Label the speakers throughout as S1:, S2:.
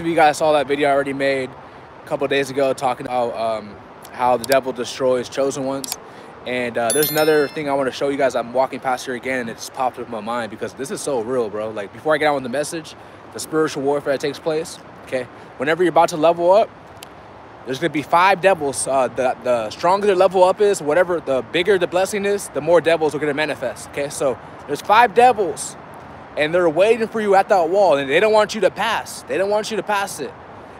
S1: of you guys saw that video I already made a couple days ago talking about um, how the devil destroys chosen ones. And uh, there's another thing I want to show you guys. I'm walking past here again and it just popped up in my mind because this is so real, bro. Like before I get on with the message, the spiritual warfare that takes place, okay? Whenever you're about to level up, there's gonna be five devils. Uh, the, the stronger the level up is, whatever, the bigger the blessing is, the more devils are gonna manifest, okay? So there's five devils and they're waiting for you at that wall and they don't want you to pass. They don't want you to pass it.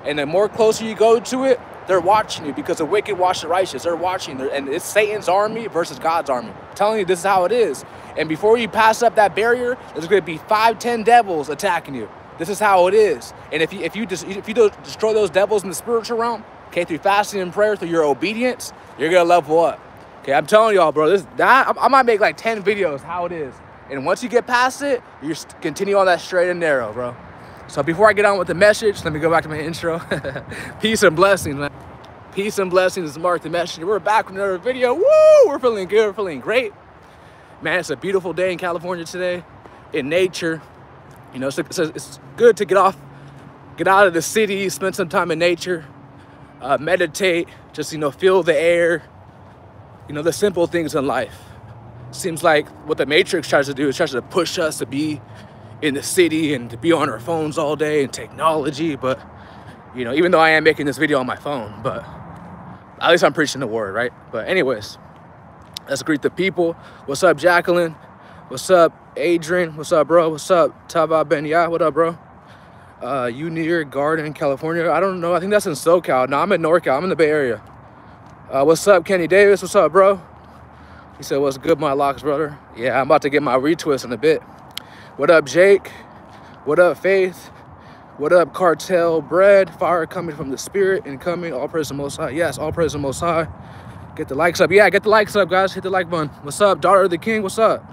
S1: And the more closer you go to it, they're watching you because the wicked watch the righteous. They're watching, and it's Satan's army versus God's army. I'm telling you, this is how it is. And before you pass up that barrier, there's going to be five, ten devils attacking you. This is how it is. And if you if you just if you destroy those devils in the spiritual realm, okay, through fasting and prayer, through your obedience, you're gonna level up. Okay, I'm telling y'all, bro. This that I, I might make like ten videos how it is. And once you get past it, you continue on that straight and narrow, bro. So before I get on with the message, let me go back to my intro. Peace and blessings, man. Peace and blessings, Marc the Messenger. We're back with another video. Woo! We're feeling good, we're feeling great. Man, it's a beautiful day in California today, in nature. You know, it's, it's good to get off, get out of the city, spend some time in nature, uh, meditate, just, you know, feel the air, you know, the simple things in life seems like what the Matrix tries to do is tries to push us to be in the city and to be on our phones all day and technology. But, you know, even though I am making this video on my phone, but at least I'm preaching the word, right? But anyways, let's greet the people. What's up, Jacqueline? What's up, Adrian? What's up, bro? What's up, Tava Benya? What up, bro? Uh, you near Garden, California? I don't know. I think that's in SoCal. No, I'm in NorCal. I'm in the Bay Area. Uh, what's up, Kenny Davis? What's up, bro? He said, what's good, my locks, brother? Yeah, I'm about to get my retwist in a bit. What up, Jake? What up, Faith? What up, Cartel Bread? Fire coming from the Spirit and coming. All praise the Most High. Yes, all praise the Most High. Get the likes up. Yeah, get the likes up, guys. Hit the like button. What's up, Daughter of the King? What's up?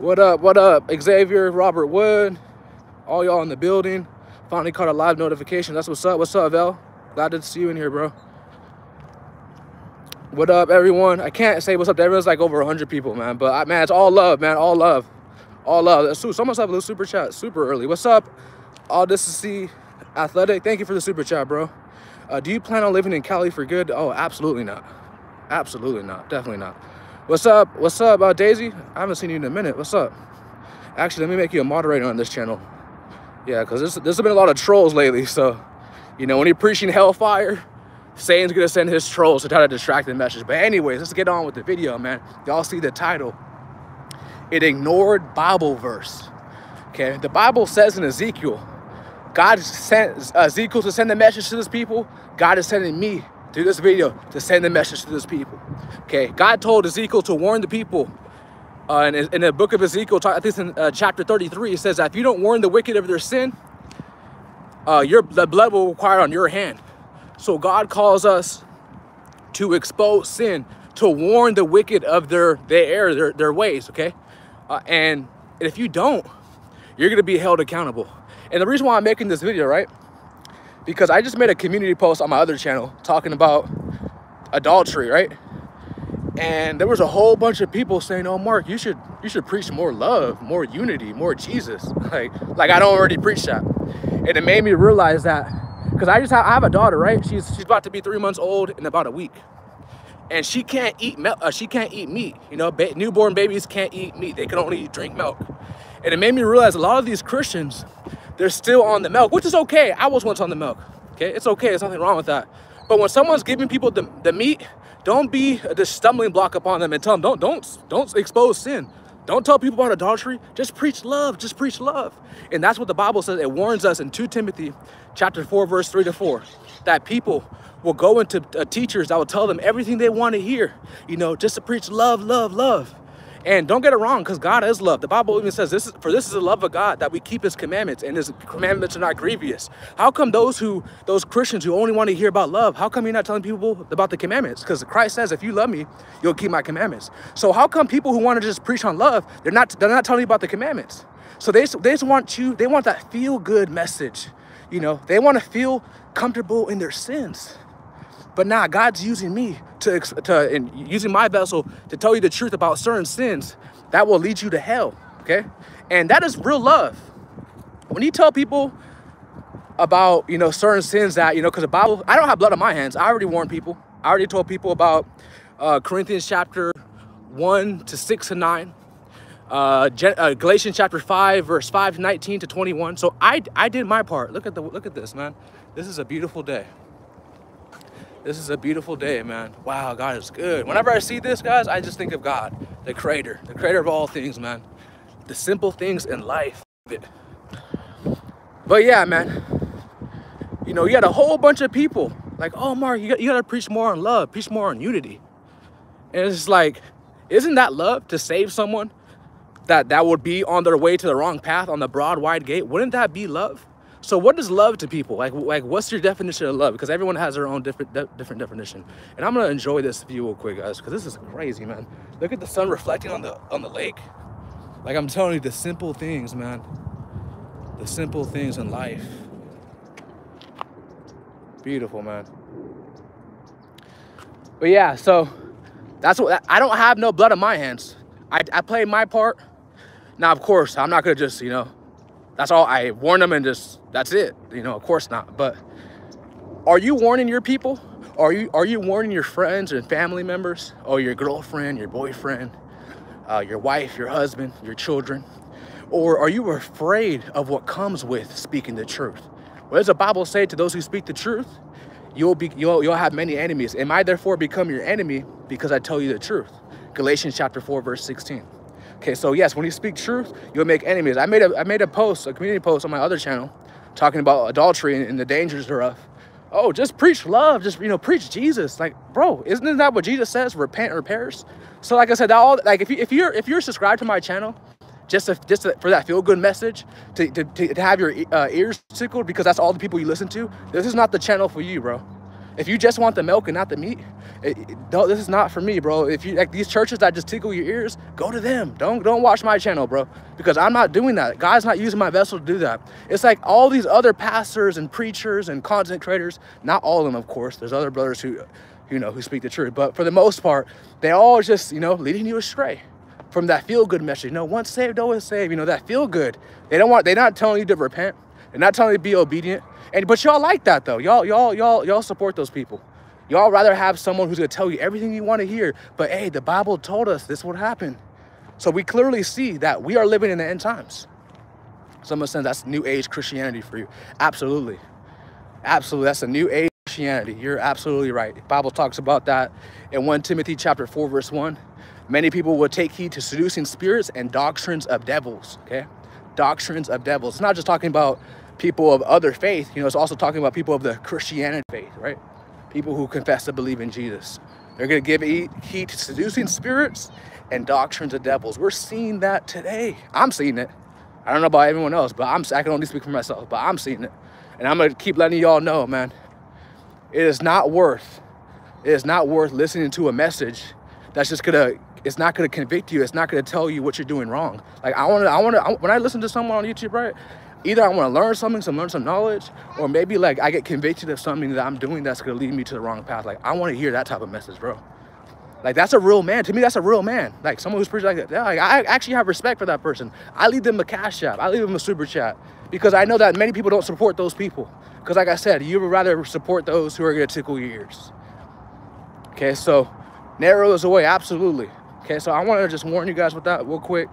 S1: What up? What up? Xavier, Robert Wood, all y'all in the building. Finally caught a live notification. That's what's up. What's up, Vel? Glad to see you in here, bro. What up, everyone? I can't say what's up to everyone's like over 100 people, man. But, man, it's all love, man. All love. All love. Someone's up a little super chat super early. What's up? All this to see athletic. Thank you for the super chat, bro. Uh, do you plan on living in Cali for good? Oh, absolutely not. Absolutely not. Definitely not. What's up? What's up, uh, Daisy? I haven't seen you in a minute. What's up? Actually, let me make you a moderator on this channel. Yeah, because there's, there's been a lot of trolls lately. So, you know, when you're preaching hellfire, Satan's gonna send his trolls to try to distract the message. But anyways, let's get on with the video, man. Y'all see the title. It ignored Bible verse. Okay, the Bible says in Ezekiel, God sent Ezekiel to send the message to this people. God is sending me through this video to send the message to this people. Okay, God told Ezekiel to warn the people. Uh, in, in the book of Ezekiel, I think in uh, chapter 33, it says that if you don't warn the wicked of their sin, uh, your the blood will require on your hand. So God calls us to expose sin, to warn the wicked of their their error, their, their ways, okay? Uh, and if you don't, you're gonna be held accountable. And the reason why I'm making this video, right? Because I just made a community post on my other channel talking about adultery, right? And there was a whole bunch of people saying, "Oh, Marc, you should you should preach more love, more unity, more Jesus." Like like I don't already preach that. And it made me realize that because I just have, I have a daughter, right? She's she's about to be three months old in about a week, and she can't eat milk. Uh, she can't eat meat. You know, ba newborn babies can't eat meat. They can only drink milk. And it made me realize a lot of these Christians, they're still on the milk, which is okay. I was once on the milk. Okay, it's okay. There's nothing wrong with that. But when someone's giving people the, the meat, don't be the stumbling block upon them and tell them don't don't don't expose sin. Don't tell people about adultery. Just preach love. Just preach love. And that's what the Bible says. It warns us in 2 Timothy chapter 4, verse 3 to 4, that people will go into uh, teachers that will tell them everything they want to hear, you know, just to preach love, love, love. And don't get it wrong, because God is love. The Bible even says, "This is for this is the love of God that we keep His commandments, and His commandments are not grievous." How come those who those Christians who only want to hear about love, how come you're not telling people about the commandments? Because Christ says, "If you love Me, you'll keep My commandments." So how come people who want to just preach on love, they're not they're not telling you about the commandments? So they they just want you, they want that feel good message, you know. They want to feel comfortable in their sins. But now God's using me to, to and using my vessel to tell you the truth about certain sins that will lead you to hell, okay? And that is real love. When you tell people about, you know, certain sins that, you know, because the Bible, I don't have blood on my hands. I already warned people. I already told people about uh, Corinthians chapter 1 to 6 to 9. Uh, uh, Galatians chapter 5, verse 5, 19 to 21. So I, I did my part. Look at the look at this, man. This is a beautiful day. This is a beautiful day, man. Wow, God is good. Whenever I see this, guys, I just think of God, the creator, the creator of all things, man. The simple things in life. But yeah, man, you know, you had a whole bunch of people like, oh, Marc, you got, to preach more on love, preach more on unity. And it's like, isn't that love to save someone that that would be on their way to the wrong path on the broad, wide gate? Wouldn't that be love? So what is love to people? Like, like what's your definition of love? Because everyone has their own different de different definition. And I'm gonna enjoy this view real quick, guys, because this is crazy, man. Look at the sun reflecting on the on the lake. Like I'm telling you, the simple things, man. The simple things in life. Beautiful, man. But yeah, so that's what I don't have no blood on my hands. I, I play my part. Now, of course, I'm not gonna just, you know, that's all I warn them and just that's it. You know, of course not. But are you warning your people? Are you are you warning your friends and family members? Or your girlfriend, your boyfriend, uh, your wife, your husband, your children? Or are you afraid of what comes with speaking the truth? What does the Bible say to those who speak the truth? You'll be you'll you'll have many enemies. Am I therefore become your enemy because I tell you the truth? Galatians chapter 4, verse 16. Okay, so yes, when you speak truth, you'll make enemies. I made a I made a post, a community post on my other channel, talking about adultery and, and the dangers thereof. Oh, just preach love, just you know, preach Jesus. Like, bro, isn't that what Jesus says? Repent or perish. So, like I said, that all like if you if you're if you're subscribed to my channel, just to, just to, for that feel good message, to, to, to have your uh, ears tickled because that's all the people you listen to. This is not the channel for you, bro. If you just want the milk and not the meat, eh, it, it, this is not for me, bro. If you like these churches that just tickle your ears, go to them. Don't don't watch my channel, bro, because I'm not doing that. God's not using my vessel to do that. It's like all these other pastors and preachers and content creators. Not all of them, of course. There's other brothers who, you know, who speak the truth, but for the most part, they all just you know leading you astray from that feel good message. You know, once saved, always saved. You know, that feel good. They don't want, they're not telling you to repent. They're not telling you to be obedient. And but y'all like that though. Y'all, y'all, y'all, y'all support those people. Y'all rather have someone who's gonna tell you everything you want to hear. But hey, the Bible told us this would happen. So we clearly see that we are living in the end times. Someone says that's new age Christianity for you. Absolutely. Absolutely. That's a new age Christianity. You're absolutely right. The Bible talks about that in 1 Timothy chapter 4, verse 1. Many people will take heed to seducing spirits and doctrines of devils, okay? Doctrines of devils. It's not just talking about people of other faith, you know, it's also talking about people of the Christianity faith, right? People who confess to believe in Jesus. They're going to give heed to seducing spirits and doctrines of devils. We're seeing that today. I'm seeing it. I don't know about everyone else, but I'm, I can only speak for myself, but I'm seeing it. And I'm going to keep letting y'all know, man, it is not worth, it is not worth listening to a message that's just going to it's not going to convict you. It's not going to tell you what you're doing wrong. Like I want to, I want to, when I listen to someone on YouTube, right? Either I want to learn something, some learn some knowledge, or maybe like I get convicted of something that I'm doing that's going to lead me to the wrong path. Like I want to hear that type of message, bro. Like that's a real man. To me, that's a real man. Like someone who's preaching like that. Like, I actually have respect for that person. I leave them a cash app. I leave them a super chat because I know that many people don't support those people. Because like I said, you would rather support those who are going to tickle your ears. Okay, so narrow those away, absolutely. Okay, so I want to just warn you guys with that real quick.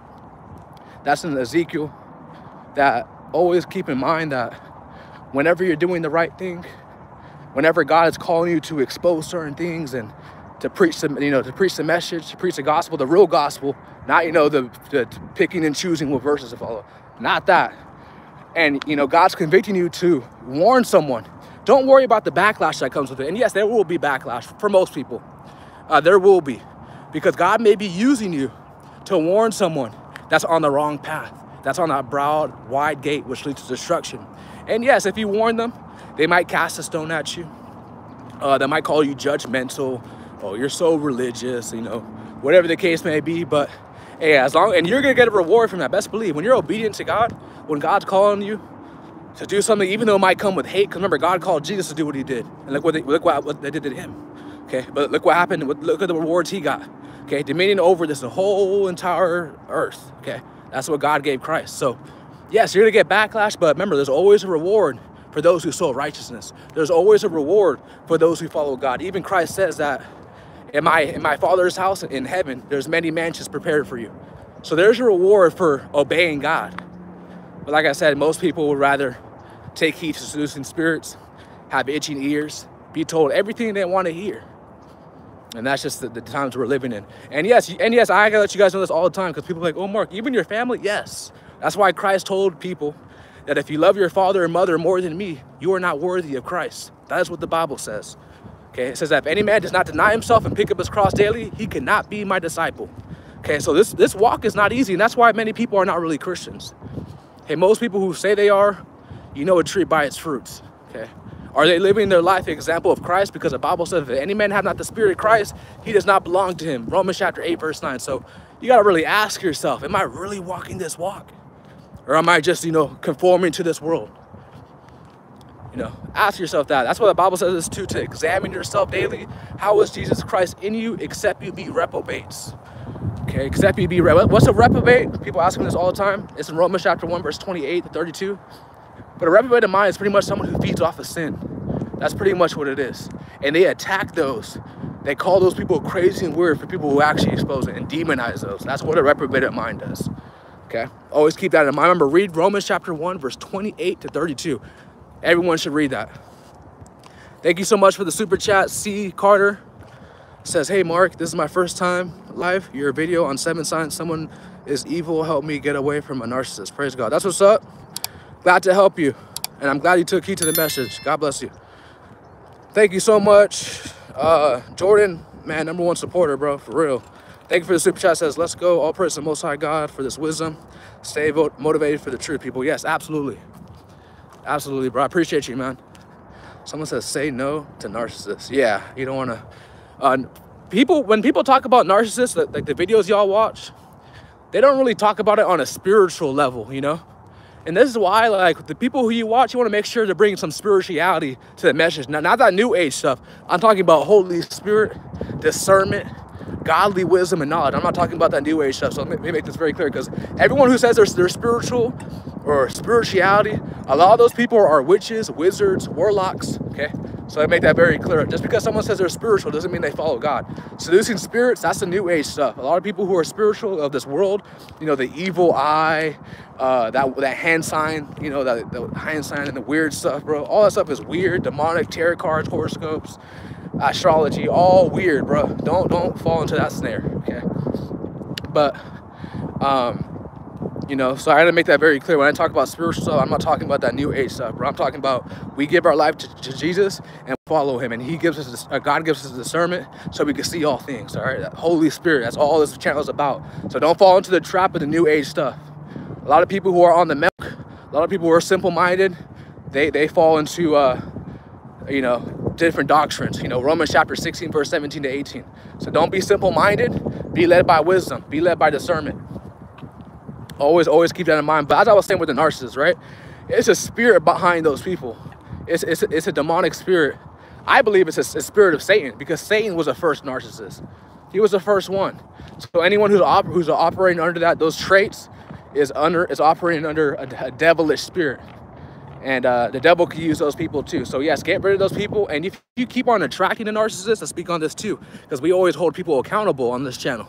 S1: That's in Ezekiel. That always keep in mind that whenever you're doing the right thing, whenever God is calling you to expose certain things and to preach the, you know, to preach the message, to preach the gospel, the real gospel, not, you know, the, the picking and choosing what verses to follow. Not that. And, you know, God's convicting you to warn someone. Don't worry about the backlash that comes with it. And yes, there will be backlash for most people. Uh, there will be because God may be using you to warn someone that's on the wrong path, that's on that broad, wide gate which leads to destruction. And yes, if you warn them, they might cast a stone at you. Uh, they might call you judgmental. Oh, you're so religious, you know, whatever the case may be. But hey, as long and you're gonna get a reward from that. Best believe when you're obedient to God, when God's calling you to do something, even though it might come with hate. Because remember, God called Jesus to do what He did, and look what they, look what, what they did to Him. Okay, but look what happened. Look at the rewards He got okay? Dominion over this whole entire earth, okay? That's what God gave Christ. So, yes, you're gonna get backlash, but remember, there's always a reward for those who sow righteousness. There's always a reward for those who follow God. Even Christ says that in my in my father's house in heaven, there's many mansions prepared for you. So there's a reward for obeying God. But like I said, most people would rather take heed to seducing spirits, have itching ears, be told everything they want to hear. And that's just the, the, times we're living in. And yes, and yes, I gotta let you guys know this all the time because people are like, oh, Marc, even your family? Yes. That's why Christ told people that if you love your father and mother more than me, you are not worthy of Christ. That is what the Bible says. Okay, it says that if any man does not deny himself and pick up his cross daily, he cannot be my disciple. Okay, so this, this walk is not easy, and that's why many people are not really Christians. Okay, most people who say they are, you know a tree by its fruits. Okay, are they living their life example of Christ? Because the Bible says if any man have not the spirit of Christ, he does not belong to him. Romans chapter 8, verse 9. So you gotta really ask yourself, am I really walking this walk? Or am I just, you know, conforming to this world? You know, ask yourself that. That's what the Bible says is too, to examine yourself daily. How is Jesus Christ in you except you be reprobates? Okay, except you be, what's a reprobate? People ask me this all the time. It's in Romans chapter 1, verse 28 to 32. But a reprobate mind is pretty much someone who feeds off of sin. That's pretty much what it is. And they attack those. They call those people crazy and weird for people who actually expose it and demonize those. That's what a reprobate mind does. Okay? Always keep that in mind. Remember, read Romans chapter 1, verse 28 to 32. Everyone should read that. Thank you so much for the super chat. C. Carter says, Hey, Marc, this is my first time live. Your video on seven signs someone is evil. Help me get away from a narcissist. Praise God. That's what's up. Glad to help you. And I'm glad you took heed to the message. God bless you. Thank you so much. Uh, Jordan, man, number one supporter, bro, for real. Thank you for the super chat. Says, let's go. All praise the Most High God for this wisdom. Stay motivated for the truth, people. Yes, absolutely. Absolutely, bro. I appreciate you, man. Someone says, say no to narcissists. Yeah, you don't want to. Uh, people, when people talk about narcissists, like the videos y'all watch, they don't really talk about it on a spiritual level, you know? And this is why, like, the people who you watch, you want to make sure to bring some spirituality to the message. Now, not that new age stuff. I'm talking about Holy Spirit, discernment, godly wisdom, and knowledge. I'm not talking about that new age stuff. So let me make this very clear because everyone who says they're, they're spiritual or spirituality, a lot of those people are witches, wizards, warlocks, okay? So I make that very clear. Just because someone says they're spiritual doesn't mean they follow God. Seducing spirits, that's the new age stuff. A lot of people who are spiritual of this world, you know, the evil eye, uh, that that hand sign, you know, that the hand sign and the weird stuff, bro. All that stuff is weird, demonic, tarot cards, horoscopes, astrology, all weird, bro. Don't don't fall into that snare, okay? But um you know, so I gotta make that very clear. When I talk about spiritual stuff, I'm not talking about that new age stuff, bro. I'm talking about we give our life to, to Jesus and follow him. And he gives us, uh, God gives us discernment so we can see all things, all right? That Holy Spirit, that's all this channel is about. So don't fall into the trap of the new age stuff. A lot of people who are on the milk, a lot of people who are simple-minded, they, they fall into, uh, you know, different doctrines. You know, Romans chapter 16, verse 17 to 18. So don't be simple-minded, be led by wisdom, be led by discernment. Always, always keep that in mind. But as I was saying with the narcissist, right? It's a spirit behind those people. It's, it's, it's a demonic spirit. I believe it's a, a spirit of Satan because Satan was the first narcissist. He was the first one. So anyone who's, op who's operating under that, those traits, is under is operating under a, a devilish spirit and uh, the devil can use those people too. So yes, get rid of those people. And if you keep on attracting the narcissist, I speak on this too, because we always hold people accountable on this channel.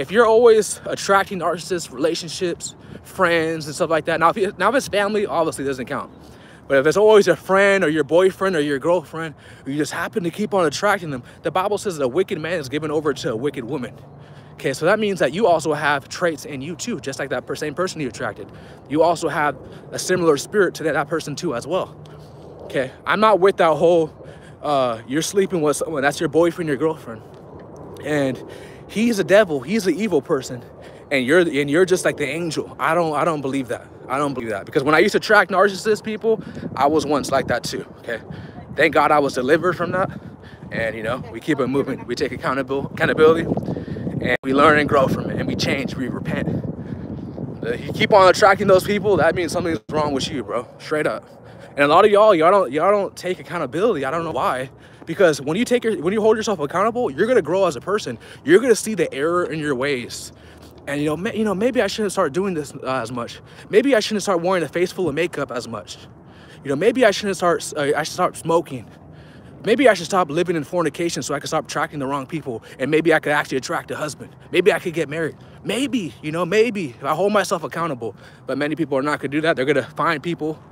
S1: If you're always attracting narcissists, relationships, friends, and stuff like that, now if, now if it's family, obviously doesn't count. But if it's always a friend or your boyfriend or your girlfriend, or you just happen to keep on attracting them, the Bible says that a wicked man is given over to a wicked woman. Okay, so that means that you also have traits in you too, just like that same person you attracted. You also have a similar spirit to that, that person too as well. Okay, I'm not with that whole, uh, you're sleeping with someone, that's your boyfriend, your girlfriend. And he's a devil, he's an evil person. And you're and you're just like the angel. I don't I don't believe that. I don't believe that. Because when I used to track narcissist people, I was once like that too. Okay. Thank God I was delivered from that. And you know, we keep it moving. We take accountable accountability and we learn and grow from it and we change we repent if you keep on attracting those people that means something's wrong with you bro straight up and a lot of y'all y'all don't y'all don't take accountability i don't know why because when you take your when you hold yourself accountable you're gonna grow as a person you're gonna see the error in your ways and you know you know maybe i shouldn't start doing this uh, as much maybe i shouldn't start wearing a face full of makeup as much You know, maybe I shouldn't start, uh, I should start smoking. Maybe I should stop living in fornication so I can stop attracting the wrong people. And maybe I could actually attract a husband. Maybe I could get married. Maybe, you know, maybe if I hold myself accountable. But many people are not gonna do that. They're gonna find people.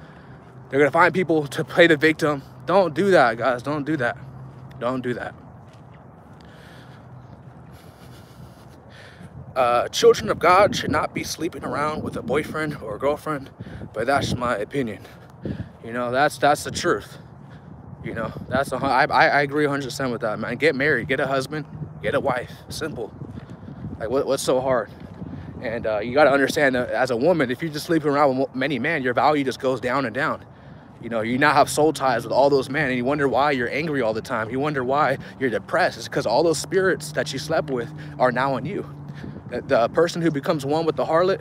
S1: They're gonna find people to play the victim. Don't do that, guys. Don't do that. Don't do that. Uh, children of God should not be sleeping around with a boyfriend or a girlfriend, but that's my opinion. You know, that's that's the truth. You know, that's a, I, I agree 100% with that, man. Get married, get a husband, get a wife. Simple. Like, what, what's so hard? And uh, you got to understand that as a woman, if you're just sleeping around with many men, your value just goes down and down. You know, you now have soul ties with all those men and you wonder why you're angry all the time. You wonder why you're depressed. It's because all those spirits that you slept with are now in you. The person who becomes one with the harlot,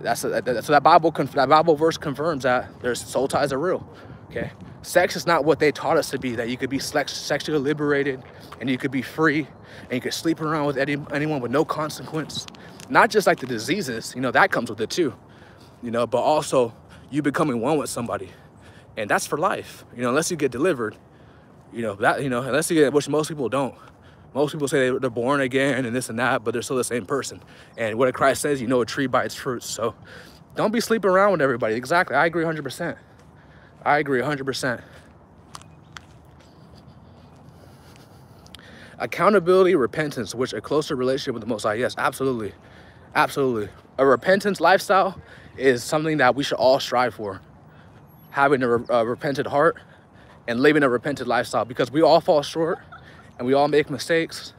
S1: that's a, so that Bible that Bible verse confirms that there's soul ties are real. Okay, sex is not what they taught us to be. That you could be sexually liberated and you could be free and you could sleep around with any, anyone with no consequence. Not just like the diseases, you know, that comes with it too. You know, but also you becoming one with somebody and that's for life. You know, unless you get delivered, you know that you know unless you get which most people don't. Most people say they're born again and this and that, but they're still the same person. And what Christ says, you know a tree by its fruits. So don't be sleeping around with everybody. Exactly. I agree 100%. I agree 100%. Accountability, repentance, which a closer relationship with the Most High. Yes, absolutely. Absolutely. A repentance lifestyle is something that we should all strive for having a, a repentant heart and living a repentant lifestyle because we all fall short and we all make mistakes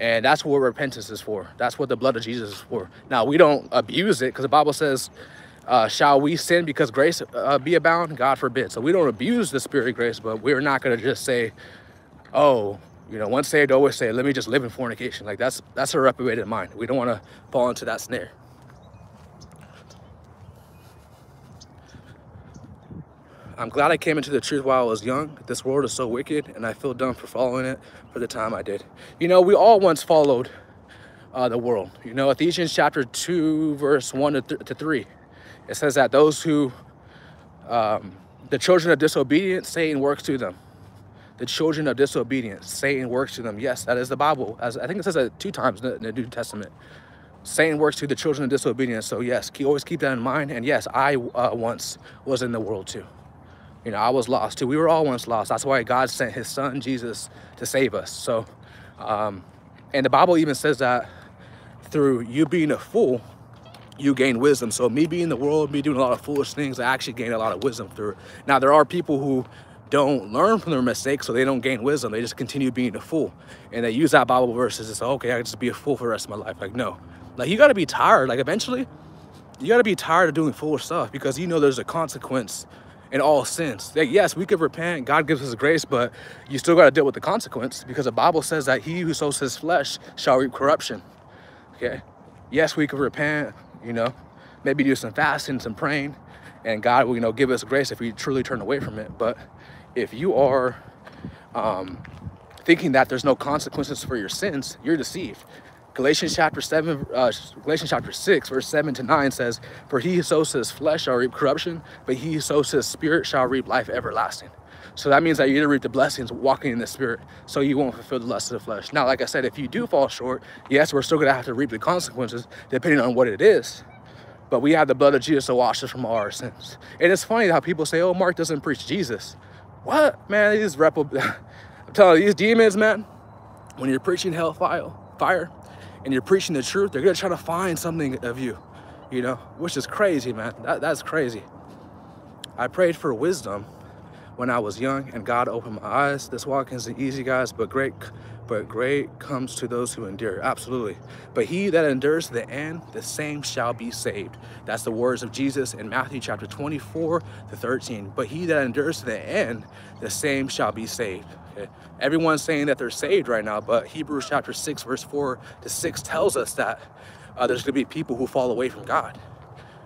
S1: and that's what repentance is for. That's what the blood of jesus is for. Now we don't abuse it because the bible says uh, shall we sin because grace uh, be abound? God forbid. So we don't abuse the spirit of grace but we're not going to just say oh you know once saved always say let me just live in fornication. Like that's that's a reprobated mind. We don't want to fall into that snare I'm glad I came into the truth while I was young. This world is so wicked and I feel dumb for following it for the time I did. You know, we all once followed uh, the world. You know, Ephesians chapter 2, verse 1 to, th to 3. It says that those who, um, the children of disobedience, Satan works to them. The children of disobedience, Satan works to them. Yes, that is the Bible. As I think it says that two times in the New Testament. Satan works to the children of disobedience. So yes, always keep that in mind. And yes, I uh, once was in the world too. You know, I was lost too. We were all once lost. That's why God sent his son, Jesus, to save us. So, um, and the Bible even says that through you being a fool, you gain wisdom. So me being in the world, me doing a lot of foolish things, I actually gain a lot of wisdom through it. Now, there are people who don't learn from their mistakes, so they don't gain wisdom. They just continue being a fool. And they use that Bible verse as okay, I can just be a fool for the rest of my life. Like, no. Like, you got to be tired. Like, eventually, you got to be tired of doing foolish stuff because you know there's a consequence in all sins. Like, yes, we could repent, God gives us grace, but you still got to deal with the consequence because the Bible says that he who sows his flesh shall reap corruption. Okay. Yes, we could repent, you know, maybe do some fasting, some praying, and God will, you know, give us grace if we truly turn away from it. But if you are um, thinking that there's no consequences for your sins, you're deceived. Galatians chapter 7, uh, Galatians chapter 6, verse 7 to 9 says, For he who sows his flesh shall reap corruption, but he who sows his spirit shall reap life everlasting. So that means that you're gonna reap the blessings walking in the spirit, so you won't fulfill the lust of the flesh. Now, like I said, if you do fall short, yes, we're still gonna have to reap the consequences depending on what it is. But we have the blood of Jesus to wash us from all our sins. And it's funny how people say, oh, Marc doesn't preach Jesus. What? Man, these rep I'm telling you, these demons, man, when you're preaching hellfire, fire, and you're preaching the truth, they're gonna try to find something of you, you know, which is crazy, man. That, that's crazy. I prayed for wisdom when I was young and God opened my eyes. This walk isn't easy, guys, but great, but great comes to those who endure. Absolutely. But he that endures to the end, the same shall be saved. That's the words of Jesus in Matthew chapter 24 to 13. But he that endures to the end, the same shall be saved. Okay? Everyone's saying that they're saved right now, but Hebrews chapter 6, verse 4 to 6 tells us that uh, there's going to be people who fall away from God.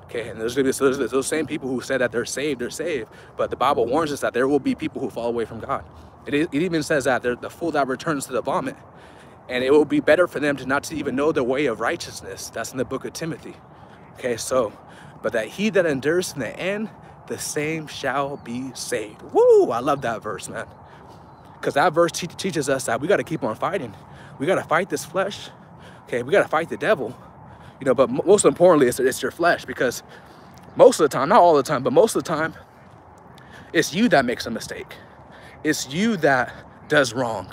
S1: Okay, and there's to be so those same people who said that they're saved, they're saved, but the Bible warns us that there will be people who fall away from God. It, it even says that the fool that returns to the vomit, and it will be better for them to not to even know the way of righteousness. That's in the book of Timothy. Okay, so, but that he that endures in the end, the same shall be saved. Woo! I love that verse, man. Because that verse te teaches us that we got to keep on fighting. We got to fight this flesh. Okay, we got to fight the devil. You know, but most importantly, it's, it's your flesh because most of the time, not all the time, but most of the time, it's you that makes a mistake. It's you that does wrong.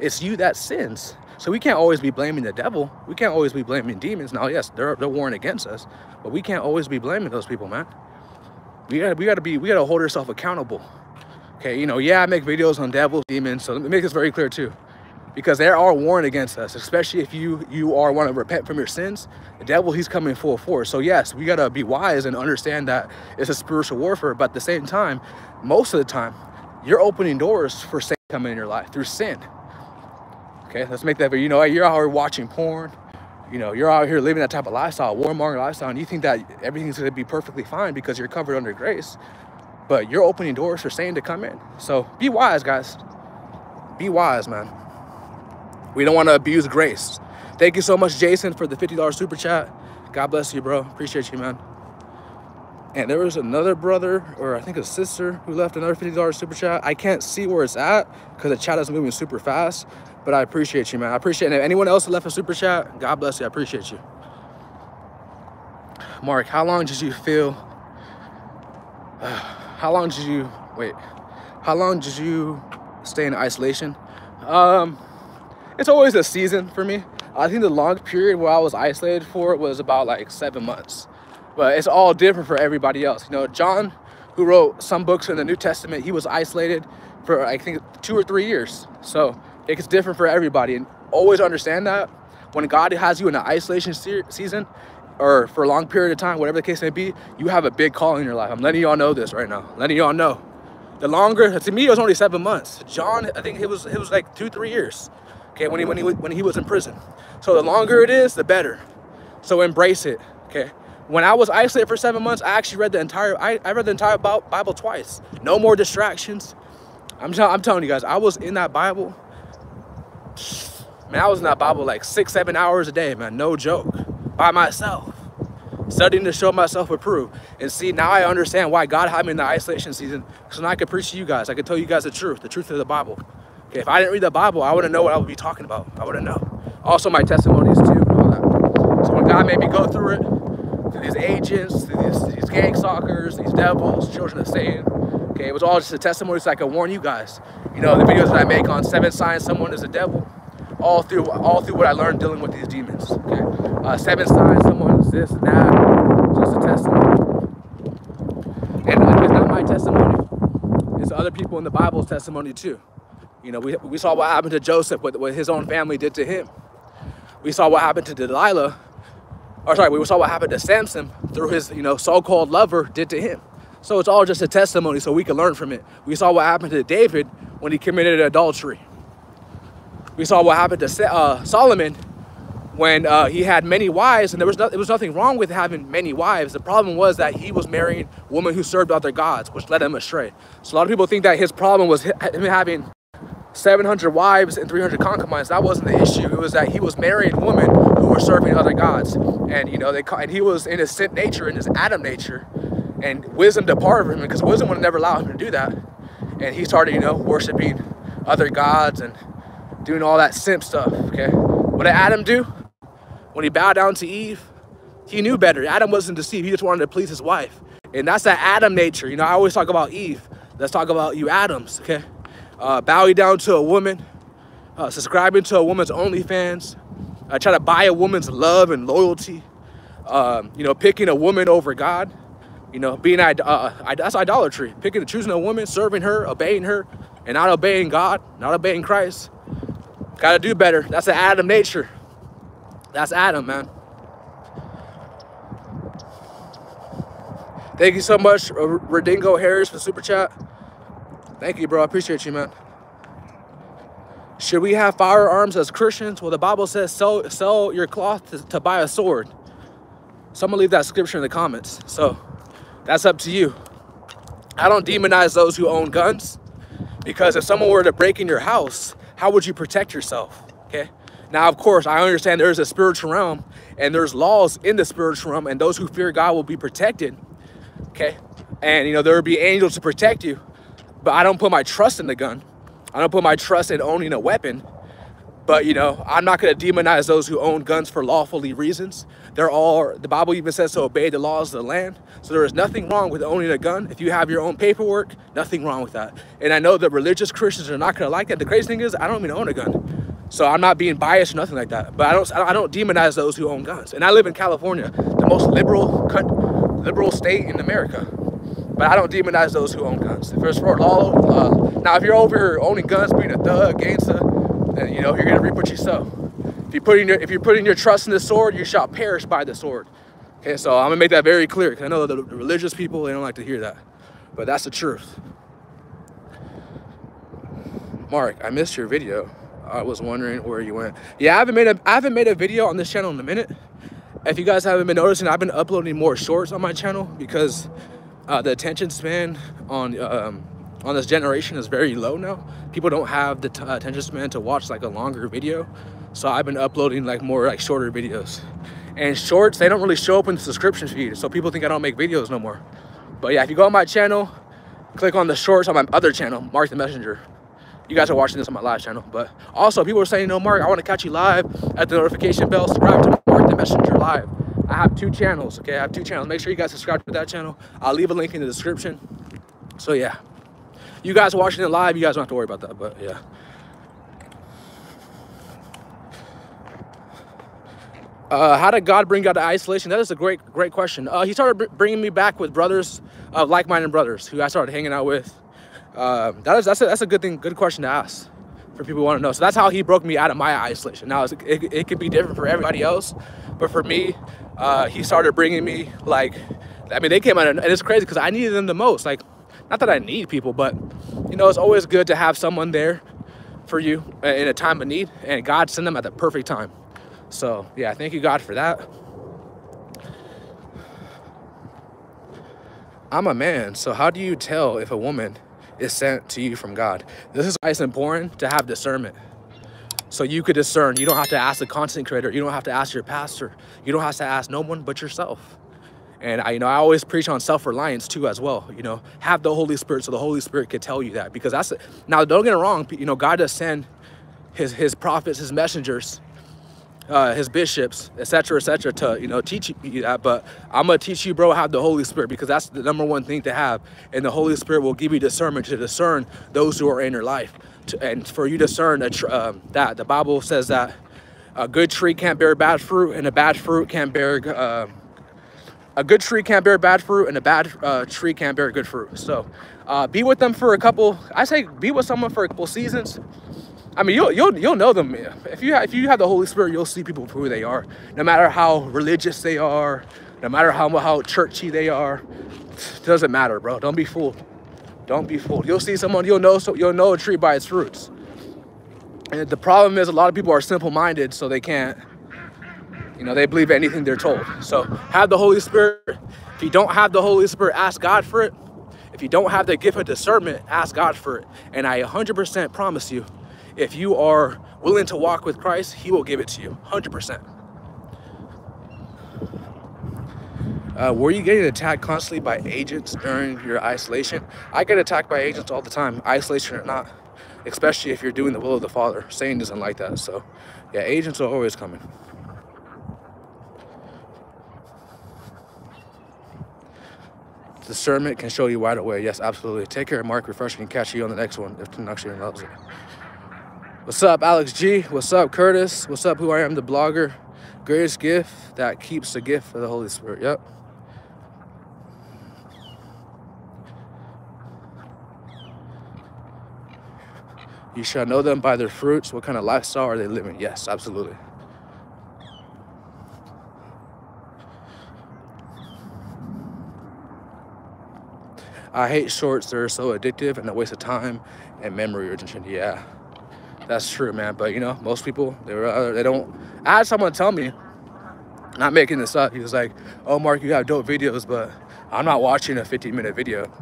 S1: It's you that sins. So we can't always be blaming the devil. We can't always be blaming demons. Now, yes, they're, they're warring against us, but we can't always be blaming those people, man. We gotta, we gotta be, we gotta hold ourselves accountable. Okay, you know, yeah, I make videos on devils, demons, so let me make this very clear too. Because they are warring against us, especially if you you are want to repent from your sins. The devil, he's coming full force. So yes, we gotta be wise and understand that it's a spiritual warfare. But at the same time, most of the time, you're opening doors for Satan coming in your life through sin. Okay, let's make that, you know, you're out here watching porn, you know, you're out here living that type of lifestyle, warmongering lifestyle, and you think that everything's gonna be perfectly fine because you're covered under grace, but you're opening doors for Satan to come in. So be wise, guys. Be wise, man. We don't want to abuse grace. Thank you so much, Jason, for the $50 super chat. God bless you, bro. Appreciate you, man. And there was another brother, or I think a sister, who left another $50 super chat. I can't see where it's at because the chat is moving super fast. But I appreciate you, man. I appreciate it. If anyone else left a super chat, God bless you. I appreciate you. Marc, how long did you feel? Uh, how long did you wait? How long did you stay in isolation? Um, it's always a season for me. I think the long period where I was isolated for was about like seven months. But it's all different for everybody else. You know, John, who wrote some books in the New Testament, he was isolated for I think two or three years. So it's different for everybody. And always understand that when God has you in an isolation se season or for a long period of time, whatever the case may be, you have a big call in your life. I'm letting y'all know this right now. Letting y'all know. The longer, to me, it was only seven months. John, I think it was it was like two, three years. Okay, when he when he when he was in prison. So the longer it is, the better. So embrace it. Okay. When I was isolated for seven months, I actually read the entire I, I read the entire Bible twice. No more distractions. I'm, I'm telling you guys, I was in that Bible Man, I was in that Bible like six, seven hours a day, man. No joke. By myself. Studying to show myself approved. And see, now I understand why God had me in the isolation season. So now I can preach to you guys. I can tell you guys the truth, the truth of the Bible. Okay, if I didn't read the Bible, I wouldn't know what I would be talking about. I wouldn't know. Also my testimonies too all that. So when God made me go through it, through these agents, through these, these gang stalkers, these devils, children of Satan, okay, it was all just a testimony so I could warn you guys. You know, the videos that I make on seven signs someone is a devil, all through all through what I learned dealing with these demons. Okay, uh, seven signs someone is this and that, just a testimony. And it's not my testimony; it's other people in the Bible's testimony too. You know, we we saw what happened to Joseph, what, what his own family did to him. We saw what happened to Delilah, or sorry, we saw what happened to Samson through his you know so-called lover did to him. So it's all just a testimony so we can learn from it. We saw what happened to David when he committed adultery. We saw what happened to uh, Solomon when uh, he had many wives and there was, no, there was nothing wrong with having many wives. The problem was that he was marrying women who served other gods, which led him astray. So a lot of people think that his problem was him having 700 wives and 300 concubines. That wasn't the issue. It was that he was marrying women who were serving other gods. And, you know, they and he was in his sin nature, in his Adam nature and wisdom departed from him because wisdom would never allow him to do that. And he started, you know, worshiping other gods and doing all that simp stuff, okay? What did Adam do? When he bowed down to Eve, he knew better. Adam wasn't deceived. He just wanted to please his wife. And that's that Adam nature. You know, I always talk about Eve. Let's talk about you Adams, okay? Uh, bowing down to a woman, uh, subscribing to a woman's OnlyFans, uh, try to buy a woman's love and loyalty, um, you know, picking a woman over God. You know, being uh, uh that's idolatry. Picking, choosing a woman, serving her, obeying her, and not obeying God, not obeying Christ. Got to do better. That's the Adam nature. That's Adam, man. Thank you so much, uh, Redingo Harris, for super chat. Thank you, bro. I appreciate you, man. Should we have firearms as Christians? Well, the Bible says sell, sell your cloth to, to buy a sword. So I'm going to leave that scripture in the comments. So that's up to you. I don't demonize those who own guns because if someone were to break in your house, how would you protect yourself? Okay. Now, of course, I understand there's a spiritual realm and there's laws in the spiritual realm and those who fear God will be protected. Okay, and you know there will be angels to protect you, but I don't put my trust in the gun. I don't put my trust in owning a weapon. But you know, I'm not to demonize those who own guns for lawfully reasons. They're all, the Bible even says to obey the laws of the land. So there is nothing wrong with owning a gun. If you have your own paperwork, nothing wrong with that. And I know that religious Christians are not to like that. The crazy thing is, I don't even own a gun. So I'm not being biased or nothing like that. But I don't, I don't demonize those who own guns. And I live in California, the most liberal, liberal state in America. But I don't demonize those who own guns. First for law, uh, now if you're over here owning guns, being a thug, gangster, then you know you're gonna reap what you sow. If you put in your if you're putting your trust in the sword, you shall perish by the sword. Okay, so I'm gonna make that very clear because I know the religious people they don't like to hear that, but that's the truth. Marc, I missed your video. I was wondering where you went. Yeah, I haven't made a I haven't made a video on this channel in a minute. If you guys haven't been noticing, I've been uploading more shorts on my channel because uh, the attention span on um, on this generation is very low now. People don't have the uh, attention span to watch like a longer video. So I've been uploading like more like shorter videos. And shorts, they don't really show up in the subscription feed. So people think I don't make videos no more. But yeah, if you go on my channel, click on the shorts on my other channel, Marc the Messenger. You guys are watching this on my live channel. But also people are saying, no, Marc, I want to catch you live at the notification bell. Subscribe to Marc the Messenger live. I have two channels, okay? I have two channels. Make sure you guys subscribe to that channel. I'll leave a link in the description. So yeah, you guys watching it live, you guys don't have to worry about that, but yeah. Uh, how did God bring you out isolation? That is a great, great question. Uh, he started bringing me back with brothers, uh, like-minded brothers, who I started hanging out with. Uh, that is, that's a, that's a good thing, good question to ask for people who want to know. So that's how he broke me out of my isolation. Now it, it could be different for everybody else, but for me, uh, he started bringing me like, I mean, they came out and it's crazy because I needed them the most. Like not that I need people, but you know, it's always good to have someone there for you in a time of need and God sent them at the perfect time. So yeah, thank you God for that. I'm a man, so how do you tell if a woman is sent to you from God? This is why it's important to have discernment. So you could discern. You don't have to ask the content creator. You don't have to ask your pastor. You don't have to ask no one but yourself. And I, you know, I always preach on self-reliance too as well. You know, have the Holy Spirit so the Holy Spirit can tell you that because that's now. Don't get it wrong. You know, God does send His His prophets, His messengers, uh, His bishops, etc., etc., to you know teach you that. But I'm gonna teach you, bro, have the Holy Spirit because that's the number one thing to have, and the Holy Spirit will give you discernment to discern those who are in your life, to, and for you to discern uh, that the Bible says that a good tree can't bear bad fruit, and a bad fruit can't bear. Uh, a good tree can't bear bad fruit and a bad uh, tree can't bear good fruit. So uh, be with them for a couple, I say be with someone for a couple seasons. I mean, you'll, you'll, you'll know them. If you, have, if you have the Holy Spirit, you'll see people for who they are. No matter how religious they are, no matter how, how churchy they are, it doesn't matter, bro. Don't be fooled. Don't be fooled. You'll see someone, you'll know, so you'll know a tree by its fruits. And the problem is a lot of people are simple-minded, so they can't, you know, they believe anything they're told. So have the Holy Spirit. If you don't have the Holy Spirit, ask God for it. If you don't have the gift of discernment, ask God for it. And I 100% promise you, if you are willing to walk with Christ, he will give it to you, 100%. Uh, were you getting attacked constantly by agents during your isolation? I get attacked by agents all the time, isolation or not, especially if you're doing the will of the Father. Satan doesn't like that. So, yeah, agents are always coming. discernment can show you right away. Yes, absolutely. Take care, Marc. Refresh and catch you on the next one if Tunuxian loves it. What's up, Alex G? What's up, Curtis? What's up, who I am, the blogger? Greatest gift that keeps the gift of the Holy Spirit. Yep. You shall know them by their fruits. What kind of lifestyle are they living? Yes, absolutely. I hate shorts. They're so addictive and a waste of time and memory retention. Yeah, that's true, man. But you know, most people they uh, they don't. I had someone tell me, not making this up. He was like, "Oh, Marc, you have dope videos, but I'm not watching a 15 minute video."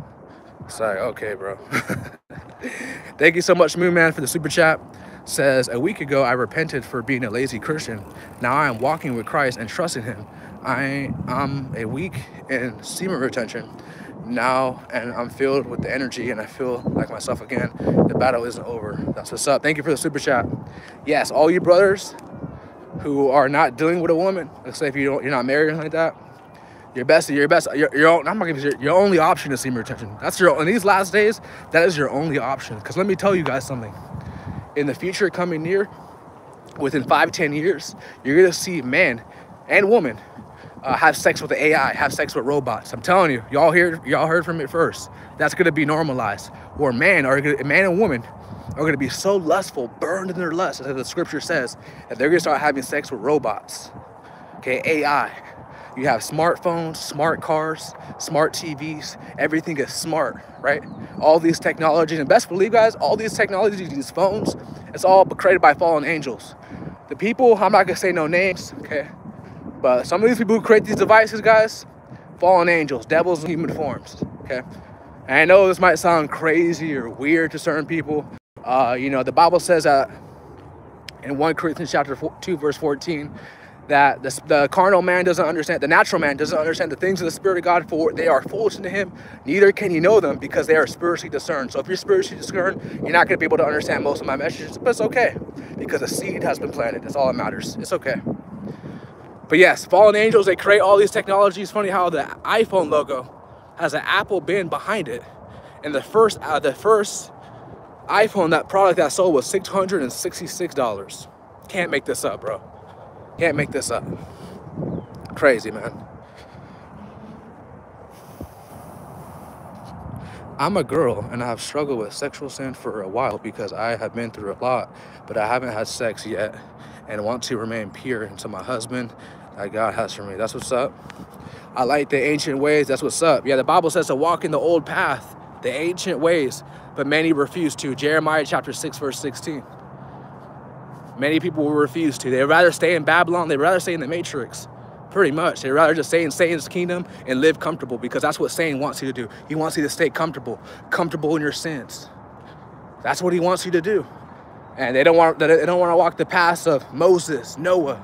S1: It's like, okay, bro. Thank you so much, Moon Man, for the super chat. Says a week ago I repented for being a lazy Christian. Now I am walking with Christ and trusting Him. I am a weak in semen retention now and I'm filled with the energy and I feel like myself again. The battle isn't over. That's what's up. Thank you for the super chat. Yes, all you brothers who are not dealing with a woman, let's say if you don't, you're not married or anything like that, your best, your best, your, your own, I'm not gonna your, your only option is semen retention. That's your, in these last days, that is your only option. Because let me tell you guys something. In the future coming near, within five, ten years, you're gonna see man and woman uh, have sex with the AI, have sex with robots. I'm telling you, y'all hear, y'all heard from it first. That's gonna be normalized. Where man are gonna, man and woman are gonna be so lustful, burned in their lust, as the scripture says, that they're gonna start having sex with robots. Okay, AI. You have smartphones, smart cars, smart TVs. Everything is smart, right? All these technologies, and best believe, guys, all these technologies, these phones, it's all created by fallen angels. The people, I'm not gonna say no names, okay? But some of these people who create these devices, guys, fallen angels, devils in human forms, okay? And I know this might sound crazy or weird to certain people. Uh, you know, the Bible says that in 1 Corinthians chapter 2, verse 14, that the, the, carnal man doesn't understand, the natural man doesn't understand the things of the Spirit of God, for they are foolish to him, neither can you know them because they are spiritually discerned. So if you're spiritually discerned, you're not going to be able to understand most of my messages, but it's okay because a seed has been planted. That's all that matters. It's okay. But yes, fallen angels, they create all these technologies. Funny how the iPhone logo has an Apple bin behind it. And the first, uh, the first iPhone, that product that sold was $666. Can't make this up, bro. Can't make this up. Crazy, man. I'm a girl and I've struggled with sexual sin for a while because I have been through a lot, but I haven't had sex yet and want to remain pure until my husband that God has for me. That's what's up. I like the ancient ways. That's what's up. Yeah, the Bible says to walk in the old path, the ancient ways, but many refuse to. Jeremiah chapter 6, verse 16. Many people will refuse to. They'd rather stay in Babylon. They'd rather stay in the Matrix. Pretty much. They'd rather just stay in Satan's kingdom and live comfortable because that's what Satan wants you to do. He wants you to stay comfortable, comfortable in your sins. That's what he wants you to do. And they don't want they don't want to walk the paths of Moses, Noah,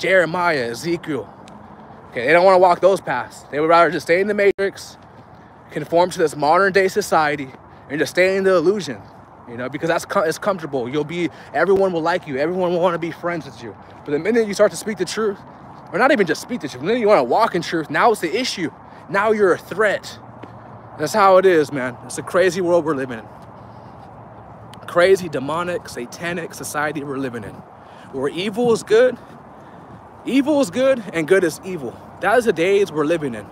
S1: Jeremiah, Ezekiel. Okay, they don't want to walk those paths. They would rather just stay in the matrix, conform to this modern day society, and just stay in the illusion. You know, because that's it's comfortable. You'll be everyone will like you. Everyone will want to be friends with you. But the minute you start to speak the truth, or not even just speak the truth, the minute you want to walk in truth, now it's the issue. Now you're a threat. That's how it is, man. It's a crazy world we're living in. Crazy, demonic, satanic society we're living in. Where evil is good Evil is good and good is evil. That is the days we're living in.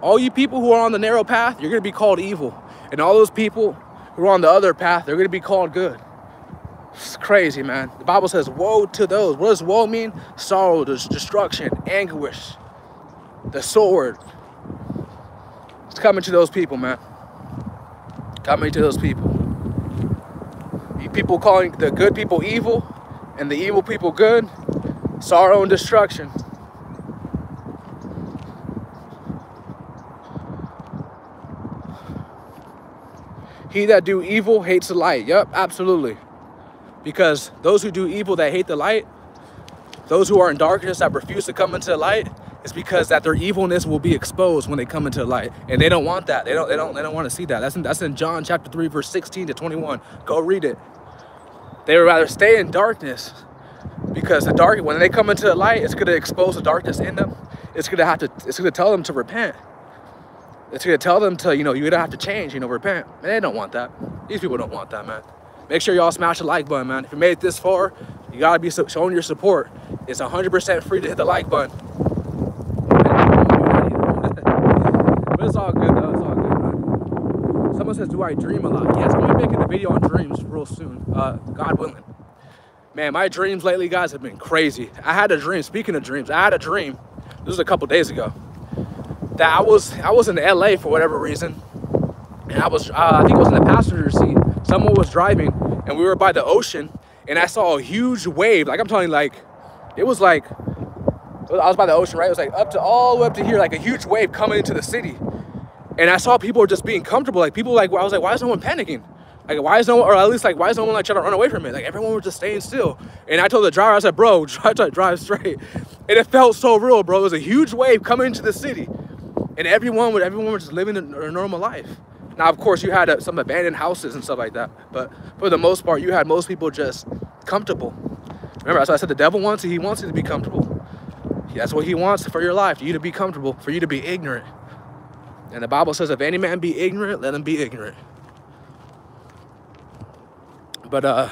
S1: All you people who are on the narrow path, you're going to be called evil. And all those people who are on the other path, they're going to be called good. It's crazy, man. The Bible says, woe to those. What does woe mean? Sorrow, destruction, anguish, the sword. It's coming to those people, man. Coming to those people. You people calling the good people evil and the evil people good, sorrow and destruction. He that do evil hates the light. Yep, absolutely. Because those who do evil that hate the light, those who are in darkness that refuse to come into the light, it's because that their evilness will be exposed when they come into the light. And they don't want that. They don't they don't they don't want to see that. That's in, that's in John chapter 3 verse 16 to 21. Go read it. They would rather stay in darkness because the dark when they come into the light it's going to expose the darkness in them. It's going to have to it's going to tell them to repent. It's going to tell them to you know you're going to have to change you know repent. Man, they don't want that. These people don't want that man. Make sure y'all smash the like button man. If you made it this far you got to be showing your support. It's 100% free to hit the like button. But it's all good though. It's all good man. someone says do i dream a lot? Yes i'm gonna be making a video on dreams real soon. Uh god willing Man, my dreams lately, guys, have been crazy. I had a dream, speaking of dreams, I had a dream, this was a couple days ago, that I was I was in LA for whatever reason, and I was, uh, I think I was in the passenger seat, someone was driving, and we were by the ocean, and I saw a huge wave, like I'm telling you, like, it was like, I was by the ocean, right? It was like up to, all the way up to here, like a huge wave coming into the city. And I saw people were just being comfortable, like people like, I was like, why is no one panicking? Like, why is no one, or at least like, why is no one like trying to run away from it? Like, everyone was just staying still. And I told the driver, I said, bro, try to drive straight. And it felt so real, bro. It was a huge wave coming into the city. and everyone would everyone was just living a normal life. Now, of course, you had uh, some abandoned houses and stuff like that, but for the most part, you had most people just comfortable. Remember, I said the devil wants you. He wants you to be comfortable. That's what he wants for your life, you to be comfortable, for you to be ignorant. And the Bible says, if any man be ignorant, let him be ignorant. But uh,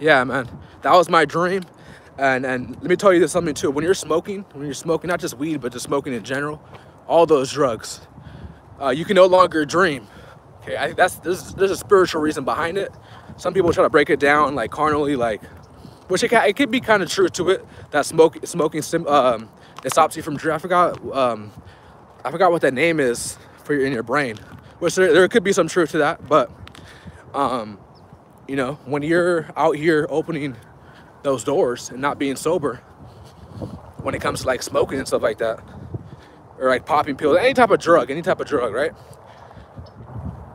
S1: yeah, man, that was my dream. And and let me tell you this something too. When you're smoking, when you're smoking, not just weed, but just smoking in general, all those drugs, uh, you can no longer dream. Okay, I think that's there's there's a spiritual reason behind it. Some people try to break it down like carnally, like which it, can, it could be kind of true to it that smoke smoking um, it stops you from dreaming. I forgot um, I forgot what that name is for your in your brain. Which there, there could be some truth to that, but um, you know, when you're out here opening those doors and not being sober, when it comes to like smoking and stuff like that, or like popping pills, any type of drug, any type of drug, right?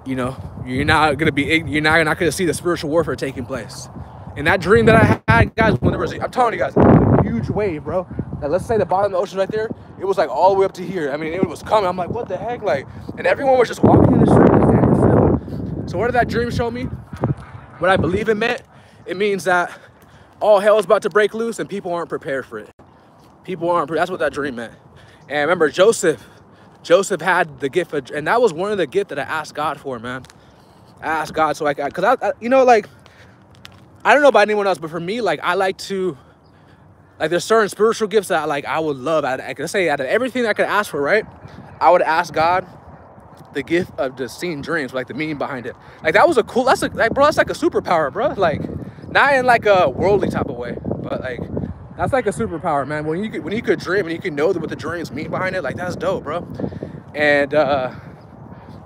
S1: You know, you're not gonna be, you're not, you're not gonna see the spiritual warfare taking place. And that dream that I had, guys, when there was, I'm telling you guys, huge wave, bro. Now, let's say the bottom of the ocean right there, it was like all the way up to here. I mean, it was coming. I'm like, what the heck? Like, and everyone was just walking in the street. So what did that dream show me? What I believe it meant, it means that all hell is about to break loose and people aren't prepared for it. People aren't, prepared. that's what that dream meant. And remember, Joseph, Joseph had the gift of, and that was one of the gifts that I asked God for, man. I asked God so I could, cause I, I you know, like, I don't know about anyone else, but for me, like I like to, like there's certain spiritual gifts that like I would love. I, I could say out of everything I could ask for, right? I would ask God the gift of just seeing dreams, like the meaning behind it. Like that was a cool, that's a, like bro, that's like a superpower, bro. Like not in like a worldly type of way, but like that's like a superpower, man. When you could, when you could dream and you can know what the dreams mean behind it, like that's dope, bro. And uh,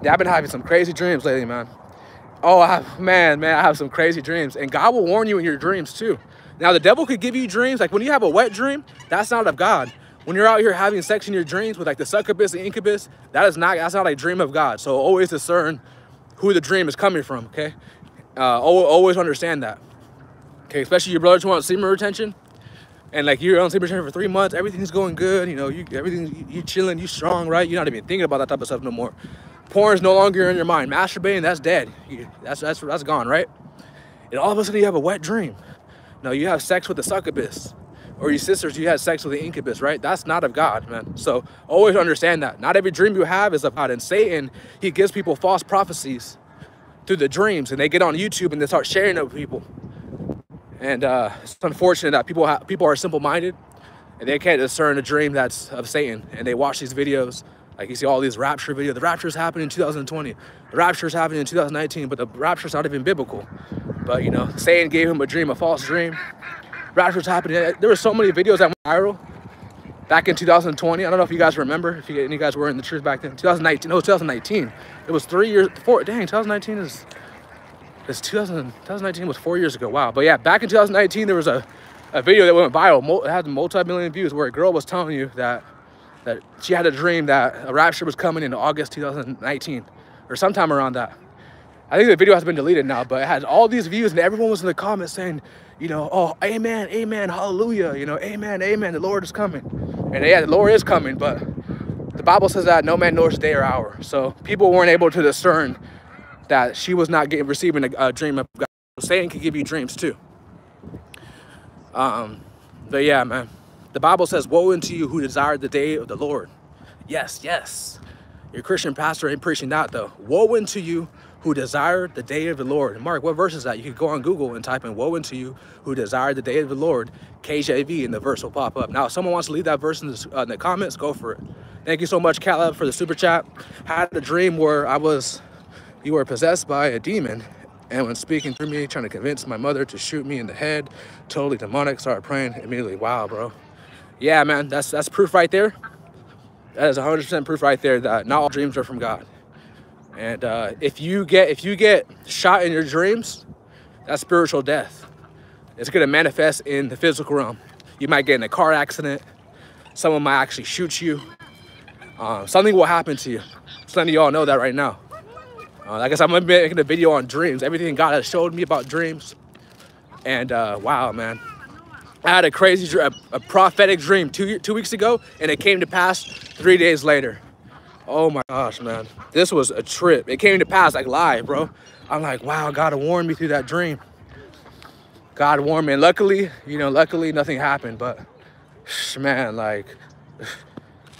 S1: yeah, I've been having some crazy dreams lately, man. Oh, I man, man, I have some crazy dreams. And God will warn you in your dreams too. Now, the devil could give you dreams. Like when you have a wet dream, that's not of God. When you're out here having sex in your dreams with like the succubus and incubus, that is not, that's not a dream of God. So always discern who the dream is coming from, okay? Uh, always understand that. Okay, especially your brothers who want semen retention. And like you're on semen retention for three months, everything's going good, you know, you everything you, you chilling, you strong, right? You're not even thinking about that type of stuff no more. Porn is no longer in your mind. Masturbating, that's dead. That's, that's, that's gone, right? And all of a sudden you have a wet dream. No, you have sex with the succubus. Or your sisters, you had sex with the incubus, right? That's not of God, man. So always understand that. Not every dream you have is of God. And Satan, he gives people false prophecies through the dreams. And they get on YouTube and they start sharing it with people. And uh, it's unfortunate that people, people are simple-minded and they can't discern a dream that's of Satan. And they watch these videos like you see all these rapture videos. The rapture's happening in 2020. The rapture's happening in 2019, but the rapture's not even biblical. But you know, Satan gave him a dream, a false dream. Rapture's happening. There were so many videos that went viral back in 2020. I don't know if you guys remember, if you, any guys were in the truth back then. 2019, no, 2019. It was three years, four, dang, 2019 is, is 2000, 2019 was four years ago, wow. But yeah, back in 2019, there was a, a video that went viral, it had multi-million views where a girl was telling you that that she had a dream that a rapture was coming in August 2019 or sometime around that. I think the video has been deleted now, but it had all these views and everyone was in the comments saying, you know, oh, amen, amen, hallelujah, you know, amen, amen, the Lord is coming. And yeah, the Lord is coming, but the Bible says that no man knows day or hour. So people weren't able to discern that she was not getting receiving a, a dream of God. Satan can give you dreams too. Um, but yeah, man. The Bible says, woe unto you who desire the day of the Lord. Yes, yes. Your Christian pastor ain't preaching that though. Woe unto you who desire the day of the Lord. Marc, what verse is that? You could go on Google and type in woe unto you who desire the day of the Lord, KJV, and the verse will pop up. Now, if someone wants to leave that verse in the, uh, in the comments, go for it. Thank you so much, Caleb, for the super chat. had a dream where I was, you were possessed by a demon and when speaking through me, trying to convince my mother to shoot me in the head, totally demonic, started praying immediately. Wow, bro yeah, man, that's that's proof right there. That is 100% proof right there that not all dreams are from God. And uh, if you get if you get shot in your dreams, that's spiritual death. It's gonna manifest in the physical realm. You might get in a car accident. Someone might actually shoot you. Uh, something will happen to you. Some of y'all know that right now. Uh, like I said, I'm making a video on dreams. Everything God has showed me about dreams. And uh, wow, man. I had a crazy, a, a prophetic dream two, two weeks ago, and it came to pass three days later. Oh my gosh, man. This was a trip. It came to pass like live, bro. I'm like, wow, God warned me through that dream. God warned me. And luckily, you know, luckily nothing happened. But man, like,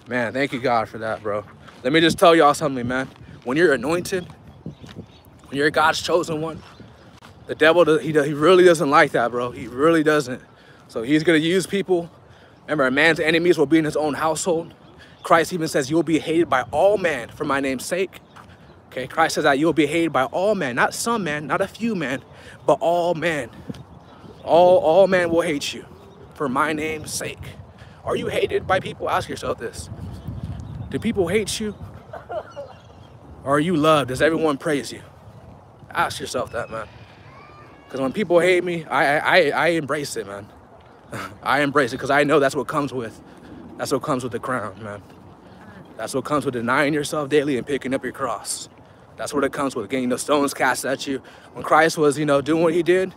S1: man, thank you God for that, bro. Let me just tell y'all something, man. When you're anointed, when you're God's chosen one, the devil, he, he really doesn't like that, bro. He really doesn't. So he's going to use people. Remember, a man's enemies will be in his own household. Christ even says, you'll be hated by all men for my name's sake. Okay, Christ says that you'll be hated by all men, not some men, not a few men, but all men. All, all men will hate you for my name's sake. Are you hated by people? Ask yourself this. Do people hate you? Or are you loved? Does everyone praise you? Ask yourself that, man. Because when people hate me, I, I, I embrace it, man. I embrace it because I know that's what comes with that's what comes with the crown, man. That's what comes with denying yourself daily and picking up your cross. That's what it comes with, getting the stones cast at you. When Christ was, you know, doing what he did,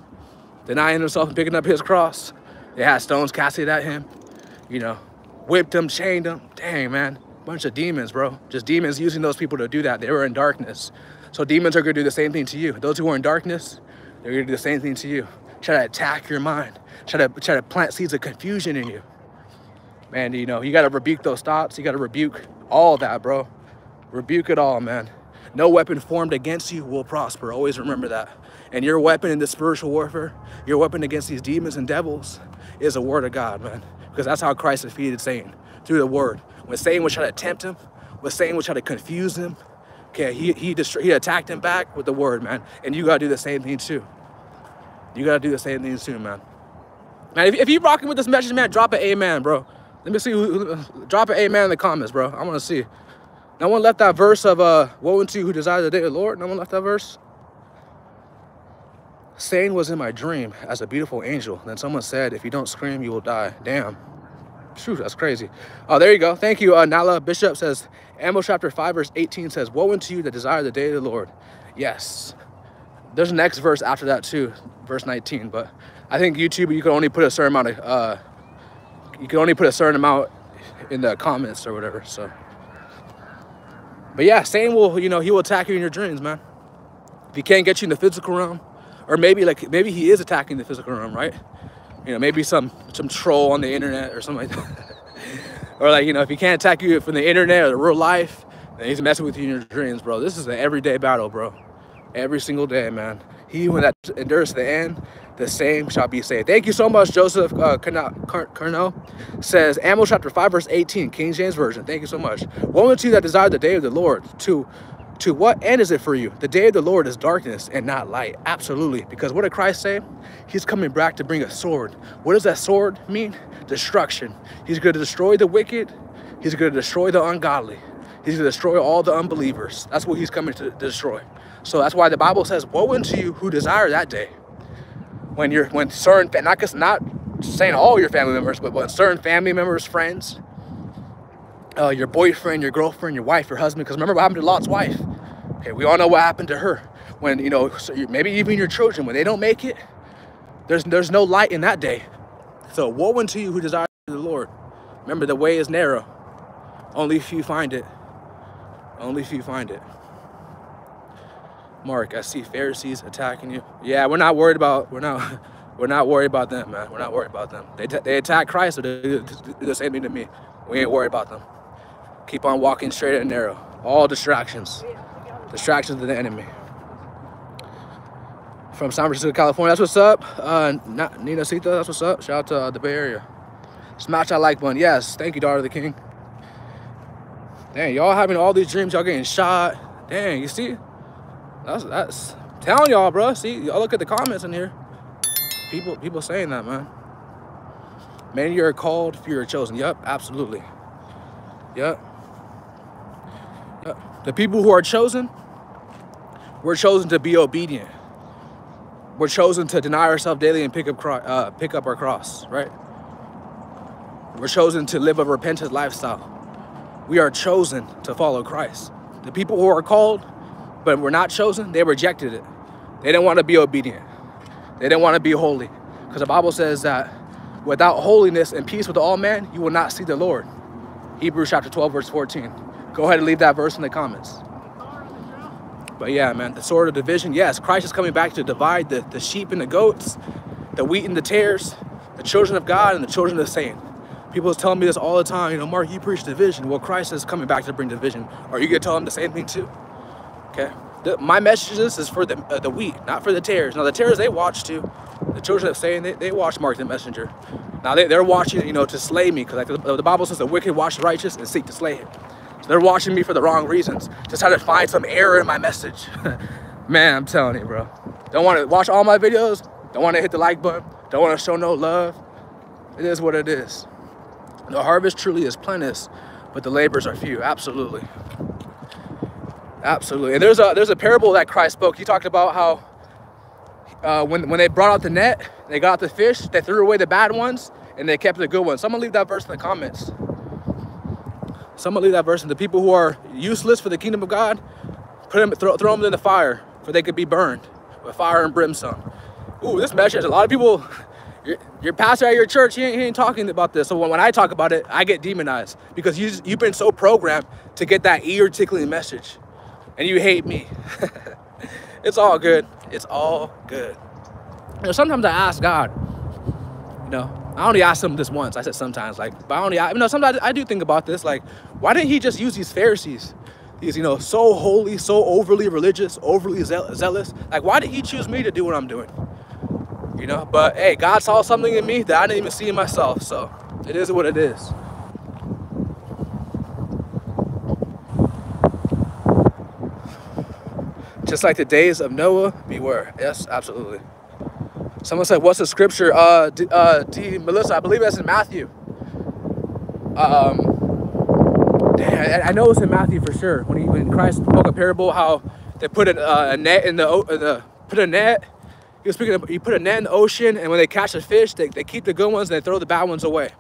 S1: denying himself and picking up his cross, they had stones casted at him, you know, whipped him, chained him. Dang, man, bunch of demons, bro. Just demons using those people to do that. They were in darkness. So demons are gonna do the same thing to you. Those who are in darkness, they're gonna do the same thing to you. Try to attack your mind. Try to, try to plant seeds of confusion in you man, you know, you got to rebuke those thoughts. You got to rebuke all that, bro. Rebuke it all, man. No weapon formed against you will prosper. Always remember that. And your weapon in the spiritual warfare, your weapon against these demons and devils is the word of God, man. Because that's how Christ defeated Satan, through the word. When Satan would try to tempt him, when Satan would try to confuse him, okay, he, he, he attacked him back with the word, man. And you got to do the same thing too. You got to do the same thing too, man. Man, if, if you're rocking with this message, man, drop an amen, bro. Let me see. Who, drop an amen in the comments, bro. I want to see. No one left that verse of uh, woe unto you who desire the day of the Lord. No one left that verse. Satan was in my dream as a beautiful angel. Then someone said, if you don't scream, you will die. Damn. Shoot, that's crazy. Oh, there you go. Thank you. Uh, Nala Bishop says, Amos chapter 5, verse 18 says, Woe unto you that desire the day of the Lord. Yes. There's next verse after that too, verse 19. But I think YouTube, you can only put a certain amount of uh, you can only put a certain amount in the comments or whatever. So, but yeah, Satan will, you know, he will attack you in your dreams, man. If he can't get you in the physical realm, or maybe like maybe he is attacking the physical realm, right? You know, maybe some some troll on the internet or something like that. or like, you know, if he can't attack you from the internet or the real life, then he's messing with you in your dreams, bro. This is an everyday battle, bro. Every single day, man. He who that endures to the end, the same shall be saved. Thank you so much, Joseph uh. Says, Amos chapter 5, verse 18, King James Version. Thank you so much. Woe unto you that desire the day of the Lord. To, to what end is it for you? The day of the Lord is darkness and not light. Absolutely. Because what did Christ say? He's coming back to bring a sword. What does that sword mean? Destruction. He's going to destroy the wicked. He's going to destroy the ungodly. He's going to destroy all the unbelievers. That's what he's coming to destroy. So that's why the Bible says, woe unto you who desire that day when you're when certain not just not saying all your family members, but when certain family members, friends, uh, your boyfriend, your girlfriend, your wife, your husband. Because remember what happened to Lot's wife. Okay, we all know what happened to her. When you know, so maybe even your children, when they don't make it, there's there's no light in that day. So woe unto you who desire the Lord. Remember, the way is narrow. Only few find it. Only few find it. Marc, I see Pharisees attacking you. Yeah, we're not worried about, we're not, we're not worried about them, man. We're not worried about them. They, they attack Christ, so they do the same thing to me. We ain't worried about them. Keep on walking straight and narrow. All distractions. Distractions of the enemy. From San Francisco, California. That's what's up. Uh, Nina Sita, that's what's up. Shout out to uh, the Bay Area. Smash that like button. Yes, thank you, daughter of the king. Dang, y'all having all these dreams, y'all getting shot. Dang, you see? That's that's telling y'all, bro. See, y'all look at the comments in here. People people saying that, man. Man, you're called, you're chosen. Yep, absolutely. Yep. yep. The people who are chosen, we're chosen to be obedient. We're chosen to deny ourselves daily and pick up uh, pick up our cross, right? We're chosen to live a repentant lifestyle. We are chosen to follow Christ. The people who are called, but were not chosen, they rejected it. They didn't want to be obedient. They didn't want to be holy. Because the Bible says that without holiness and peace with all men, you will not see the Lord. Hebrews chapter 12, verse 14. Go ahead and leave that verse in the comments. But yeah, man, the sword of division. Yes, Christ is coming back to divide the, the sheep and the goats, the wheat and the tares, the children of God and the children of the Satan. People is telling me this all the time. You know, Marc, you preach division. Well, Christ is coming back to bring division. Are you gonna tell them the same thing too? Okay. The, my message is for the uh, the wheat, not for the tares. Now the tares they watch too. The children of Satan they, they watch Marc the Messenger. Now they, they're watching, you know, to slay me because like the, the Bible says the wicked watch the righteous and seek to slay him. So they're watching me for the wrong reasons, just trying to find some error in my message. Man, I'm telling you, bro. Don't want to watch all my videos. Don't want to hit the like button. Don't want to show no love. It is what it is. The harvest truly is plenteous, but the labors are few. Absolutely. Absolutely. And there's a there's a parable that Christ spoke. He talked about how uh, when, when they brought out the net, they got the fish, they threw away the bad ones, and they kept the good ones. Someone leave that verse in the comments. Someone leave that verse. And the people who are useless for the kingdom of God, put them, throw, throw them in the fire, for they could be burned with fire and brimstone. Ooh, this message, a lot of people, your, your pastor at your church, he ain't, he ain't talking about this. So when, when I talk about it, I get demonized because you, you've been so programmed to get that ear tickling message and you hate me. it's all good. It's all good. You know, sometimes I ask God, you know, I only asked him this once. I said sometimes, like, but I only, you know, sometimes I do think about this, like, why didn't he just use these Pharisees? These, you know, so holy, so overly religious, overly zealous. Like, why did he choose me to do what I'm doing? You know, but hey, God saw something in me that I didn't even see in myself. So it is what it is. Just like the days of Noah, beware. Yes, absolutely. Someone said, what's the scripture? Uh, D, uh, D, Melissa, I believe that's in Matthew. Um, I, I know it's in Matthew for sure. When he, when Christ spoke a parable, how they put a, uh, a net in the, uh, the, put a net. He was speaking. Of, he put a net in the ocean, and when they catch a fish, they, they keep the good ones and they throw the bad ones away.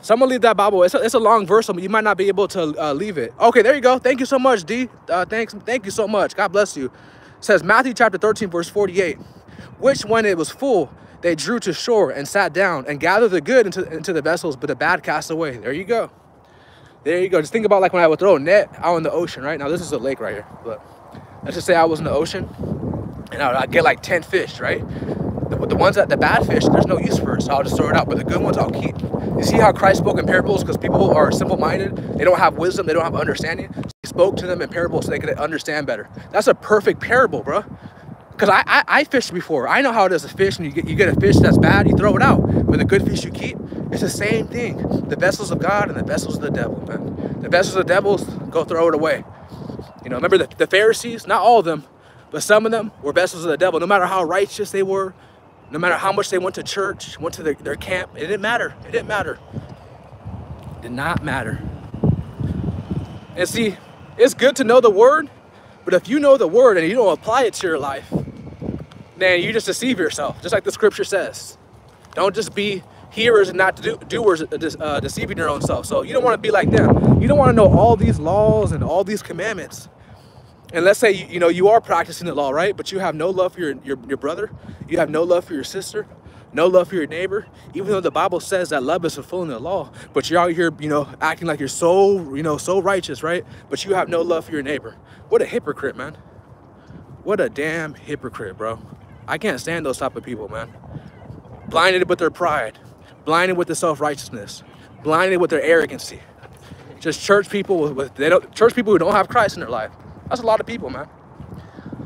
S1: Someone leave that Bible. It's a, it's a long verse, so you might not be able to uh, leave it. Okay, there you go. Thank you so much, D. Uh, thanks, thank you so much. God bless you. It says Matthew chapter 13, verse 48. Which, when it was full, they drew to shore and sat down and gathered the good into, into the vessels, but the bad cast away. There you go. There you go. Just think about like when I would throw a net out in the ocean, right? Now, this is a lake right here, but let's just say I was in the ocean and I would get like 10 fish, right? The, the ones that the bad fish, there's no use for it, so I'll just throw it out. But the good ones I'll keep. You see how Christ spoke in parables? Because people are simple-minded, they don't have wisdom, they don't have understanding. So he spoke to them in parables so they could understand better. That's a perfect parable, bro. Because I, I, I fished before. I know how it is to fish, and you get you get a fish that's bad, you throw it out. But the good fish you keep, it's the same thing. The vessels of God and the vessels of the devil, man. The vessels of the devils, go throw it away. You know, remember the, the Pharisees? Not all of them, but some of them were vessels of the devil. No matter how righteous they were, no matter how much they went to church, went to their, their camp, it didn't matter. It didn't matter. It did not matter. And see, it's good to know the word, but if you know the word and you don't apply it to your life, then you just deceive yourself, just like the scripture says. Don't just be hearers and not do, doers uh, deceiving your own self. So you don't want to be like them. You don't want to know all these laws and all these commandments and let's say, you know, you are practicing the law, right? But you have no love for your, your, your brother. You have no love for your sister. No love for your neighbor. Even though the Bible says that love is fulfilling the law. But you're out here, you know, acting like you're so, you know, so righteous, right? But you have no love for your neighbor. What a hypocrite, man. What a damn hypocrite, bro. I can't stand those type of people, man. Blinded with their pride. Blinded with the self-righteousness. Blinded with their arrogancy. Just church people with, with they don't church people who don't have Christ in their life. That's a lot of people, man.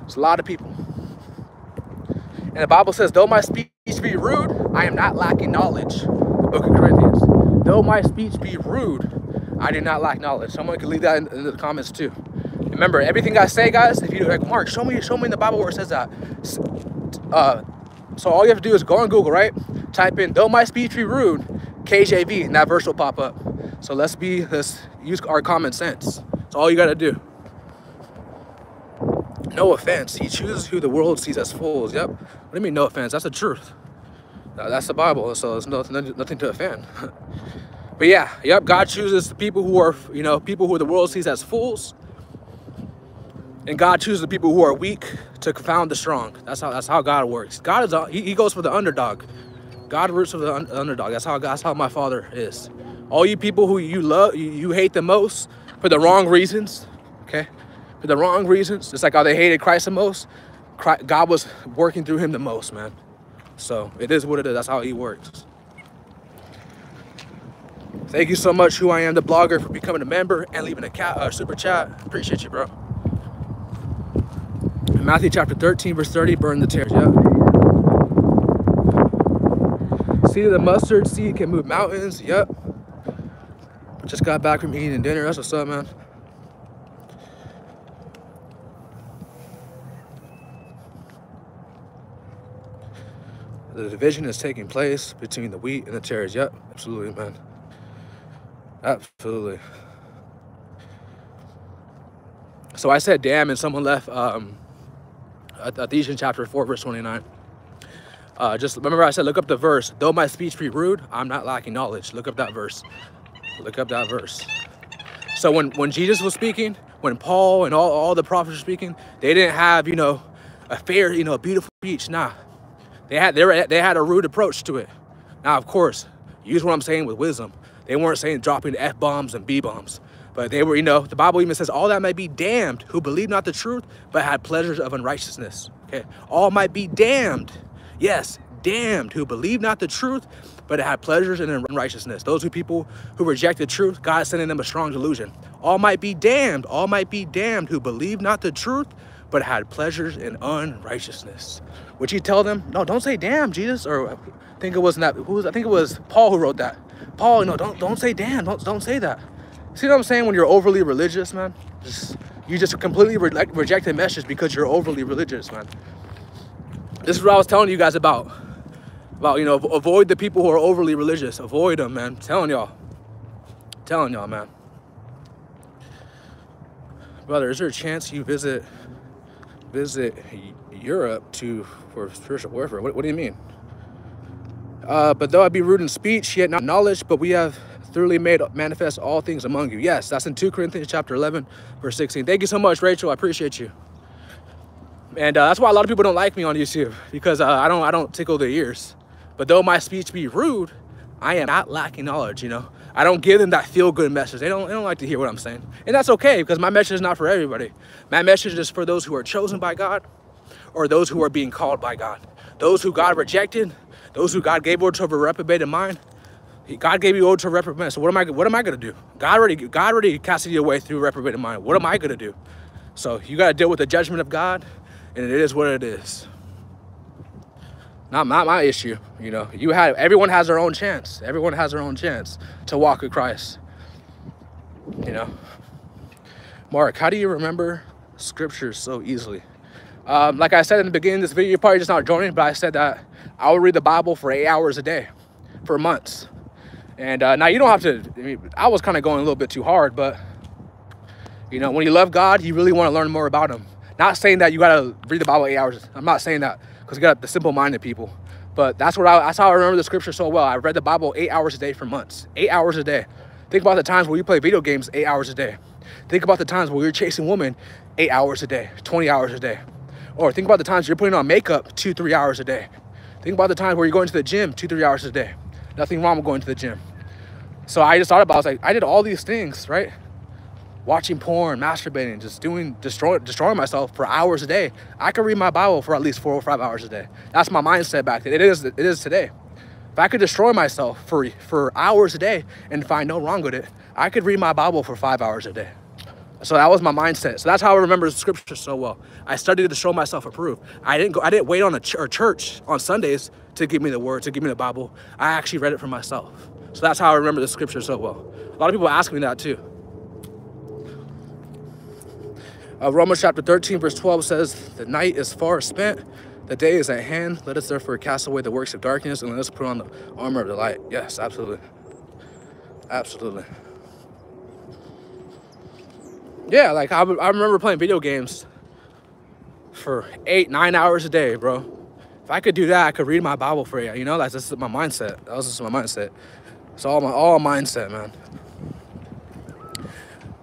S1: It's a lot of people. And the Bible says, though my speech be rude, I am not lacking knowledge. Book of Corinthians. Though my speech be rude, I do not lack knowledge. Someone can leave that in, in the comments too. Remember, everything I say, guys, if you like, Marc, show me, show me in the Bible where it says that. Uh, so all you have to do is go on Google, right? Type in, though my speech be rude, KJV, and that verse will pop up. So let's be, let's use our common sense. That's all you got to do. No offense. He chooses who the world sees as fools. Yep. What do you mean, no offense? That's the truth. That's the Bible, so there's no, nothing to offend. but yeah, yep, God chooses the people who are, you know, people who the world sees as fools. And God chooses the people who are weak to confound the strong. That's how that's how God works. God is he, he goes for the underdog. God roots for the un, underdog. That's how that's how my father is. All you people who you love, you, you hate the most, for the wrong reasons, okay? For the wrong reasons, just like how they hated Christ the most, God was working through him the most, man. So it is what it is. That's how he works. Thank you so much, Who I Am the Blogger, for becoming a member and leaving a cat, uh, super chat. Appreciate you, bro. Matthew chapter 13, verse 30, burn the tares. Yeah. Seed of the mustard seed can move mountains. Yep. Just got back from eating dinner. That's what's up, man. The division is taking place between the wheat and the tares. Yep, absolutely, man. Absolutely. So I said, damn, and someone left um, Ephesians chapter 4, verse 29. Uh, just remember I said, look up the verse. Though my speech be rude, I'm not lacking knowledge. Look up that verse. Look up that verse. So when, when Jesus was speaking, when Paul and all, all the prophets were speaking, they didn't have, you know, a fair, you know, a beautiful speech. Nah, they had, they, were, they had a rude approach to it. Now, of course, use what I'm saying with wisdom. They weren't saying dropping F-bombs and B-bombs. But they were, you know, the Bible even says, all that might be damned who believe not the truth, but had pleasures of unrighteousness. Okay, all might be damned. Yes, damned who believe not the truth, but had pleasures in unrighteousness. Those who people who reject the truth, God sending them a strong delusion. All might be damned. All might be damned who believe not the truth, but had pleasures in unrighteousness. Would you tell them, no, don't say damn, Jesus? Or I think it wasn't that, who was, I think it was Paul who wrote that. Paul, no, don't, don't say damn, don't, don't say that. See what I'm saying? When you're overly religious, man, just, you just completely re reject the message because you're overly religious, man. This is what I was telling you guys about. About, you know, avoid the people who are overly religious. Avoid them, man. I'm telling y'all. Telling y'all, man. Brother, is there a chance you visit visit Europe to for spiritual warfare? What, what do you mean? Uh, but though I be rude in speech, yet not knowledge, but we have thoroughly made manifest all things among you. Yes, that's in 2 Corinthians chapter 11, verse 16. Thank you so much, Rachel. I appreciate you. And uh, that's why a lot of people don't like me on YouTube because uh, I don't I don't tickle their ears. But though my speech be rude, I am not lacking knowledge, you know. I don't give them that feel-good message. They don't, they don't like to hear what I'm saying. And that's okay because my message is not for everybody. My message is for those who are chosen by God or those who are being called by God. Those who God rejected, those who God gave over to a reprobated mind, God gave you over to a reprobate. So what am I? What am I gonna do? God already, God already casted you away through reprobated mind. What am I gonna do? So you gotta deal with the judgment of God, and it is what it is. Not my, my issue. You know, you had everyone has their own chance. Everyone has their own chance to walk with Christ. You know, Marc, how do you remember scriptures so easily? Um, like I said in the beginning of this video, you're probably just not joining, but I said that I would read the Bible for eight hours a day for months. And uh, now you don't have to, I, mean, I was kind of going a little bit too hard, but you know, when you love God, you really want to learn more about him. Not saying that you got to read the Bible eight hours. I'm not saying that because you got the simple-minded people. But that's what I, that's how I remember the scripture so well. I read the Bible eight hours a day for months. Eight hours a day. Think about the times where you play video games eight hours a day. Think about the times where you're chasing women eight hours a day, 20 hours a day. Or think about the times you're putting on makeup two, three hours a day. Think about the times where you're going to the gym two, three hours a day. Nothing wrong with going to the gym. So I just thought about, I was like, I did all these things, right? Watching porn, masturbating, just doing, destroy, destroying myself for hours a day. I could read my Bible for at least four or five hours a day. That's my mindset back then. It is, it is today. If I could destroy myself for, for hours a day and find no wrong with it, I could read my Bible for five hours a day. So that was my mindset. So that's how I remember the scripture so well. I studied to show myself approved. I didn't go. I didn't wait on a ch church on Sundays to give me the word, to give me the Bible. I actually read it for myself. So that's how I remember the scripture so well. A lot of people ask me that too. Uh, Romans chapter 13, verse 12 says, The night is far spent, the day is at hand. Let us therefore cast away the works of darkness and let us put on the armor of the light. Yes, absolutely. Absolutely. Yeah, like I, I remember playing video games for eight, nine hours a day, bro. If I could do that, I could read my Bible for you. You know, like that's just my mindset. That was just my mindset. It's all my all mindset, man.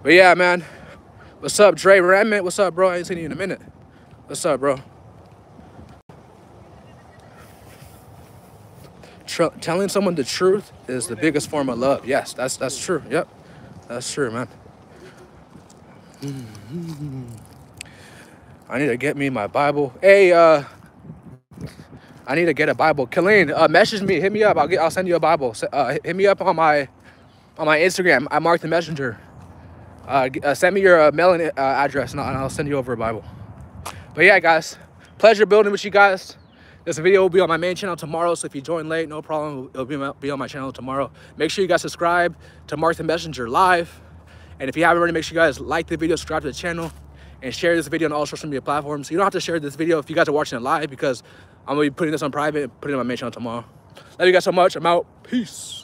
S1: But yeah, man. What's up, Dre Remnant? What's up, bro? I ain't seen you in a minute. What's up, bro? Tr telling someone the truth is the biggest form of love. Yes, that's that's true. Yep, that's true, man. I need to get me my Bible. Hey, uh, I need to get a Bible. Killeen, uh, message me, hit me up. I'll get, I'll send you a Bible. Uh, hit me up on my, on my Instagram. I marked the messenger. Uh, uh, send me your uh, mailing uh, address and I'll, I'll send you over a Bible. But yeah, guys, pleasure building with you guys. This video will be on my main channel tomorrow, so if you join late, no problem. It'll be, be on my channel tomorrow. Make sure you guys subscribe to Marc the Messenger live. And if you haven't already, make sure you guys like the video, subscribe to the channel, and share this video on all social media platforms. You don't have to share this video if you guys are watching it live because I'm gonna be putting this on private and putting it on my main channel tomorrow. Love you guys so much. I'm out. Peace.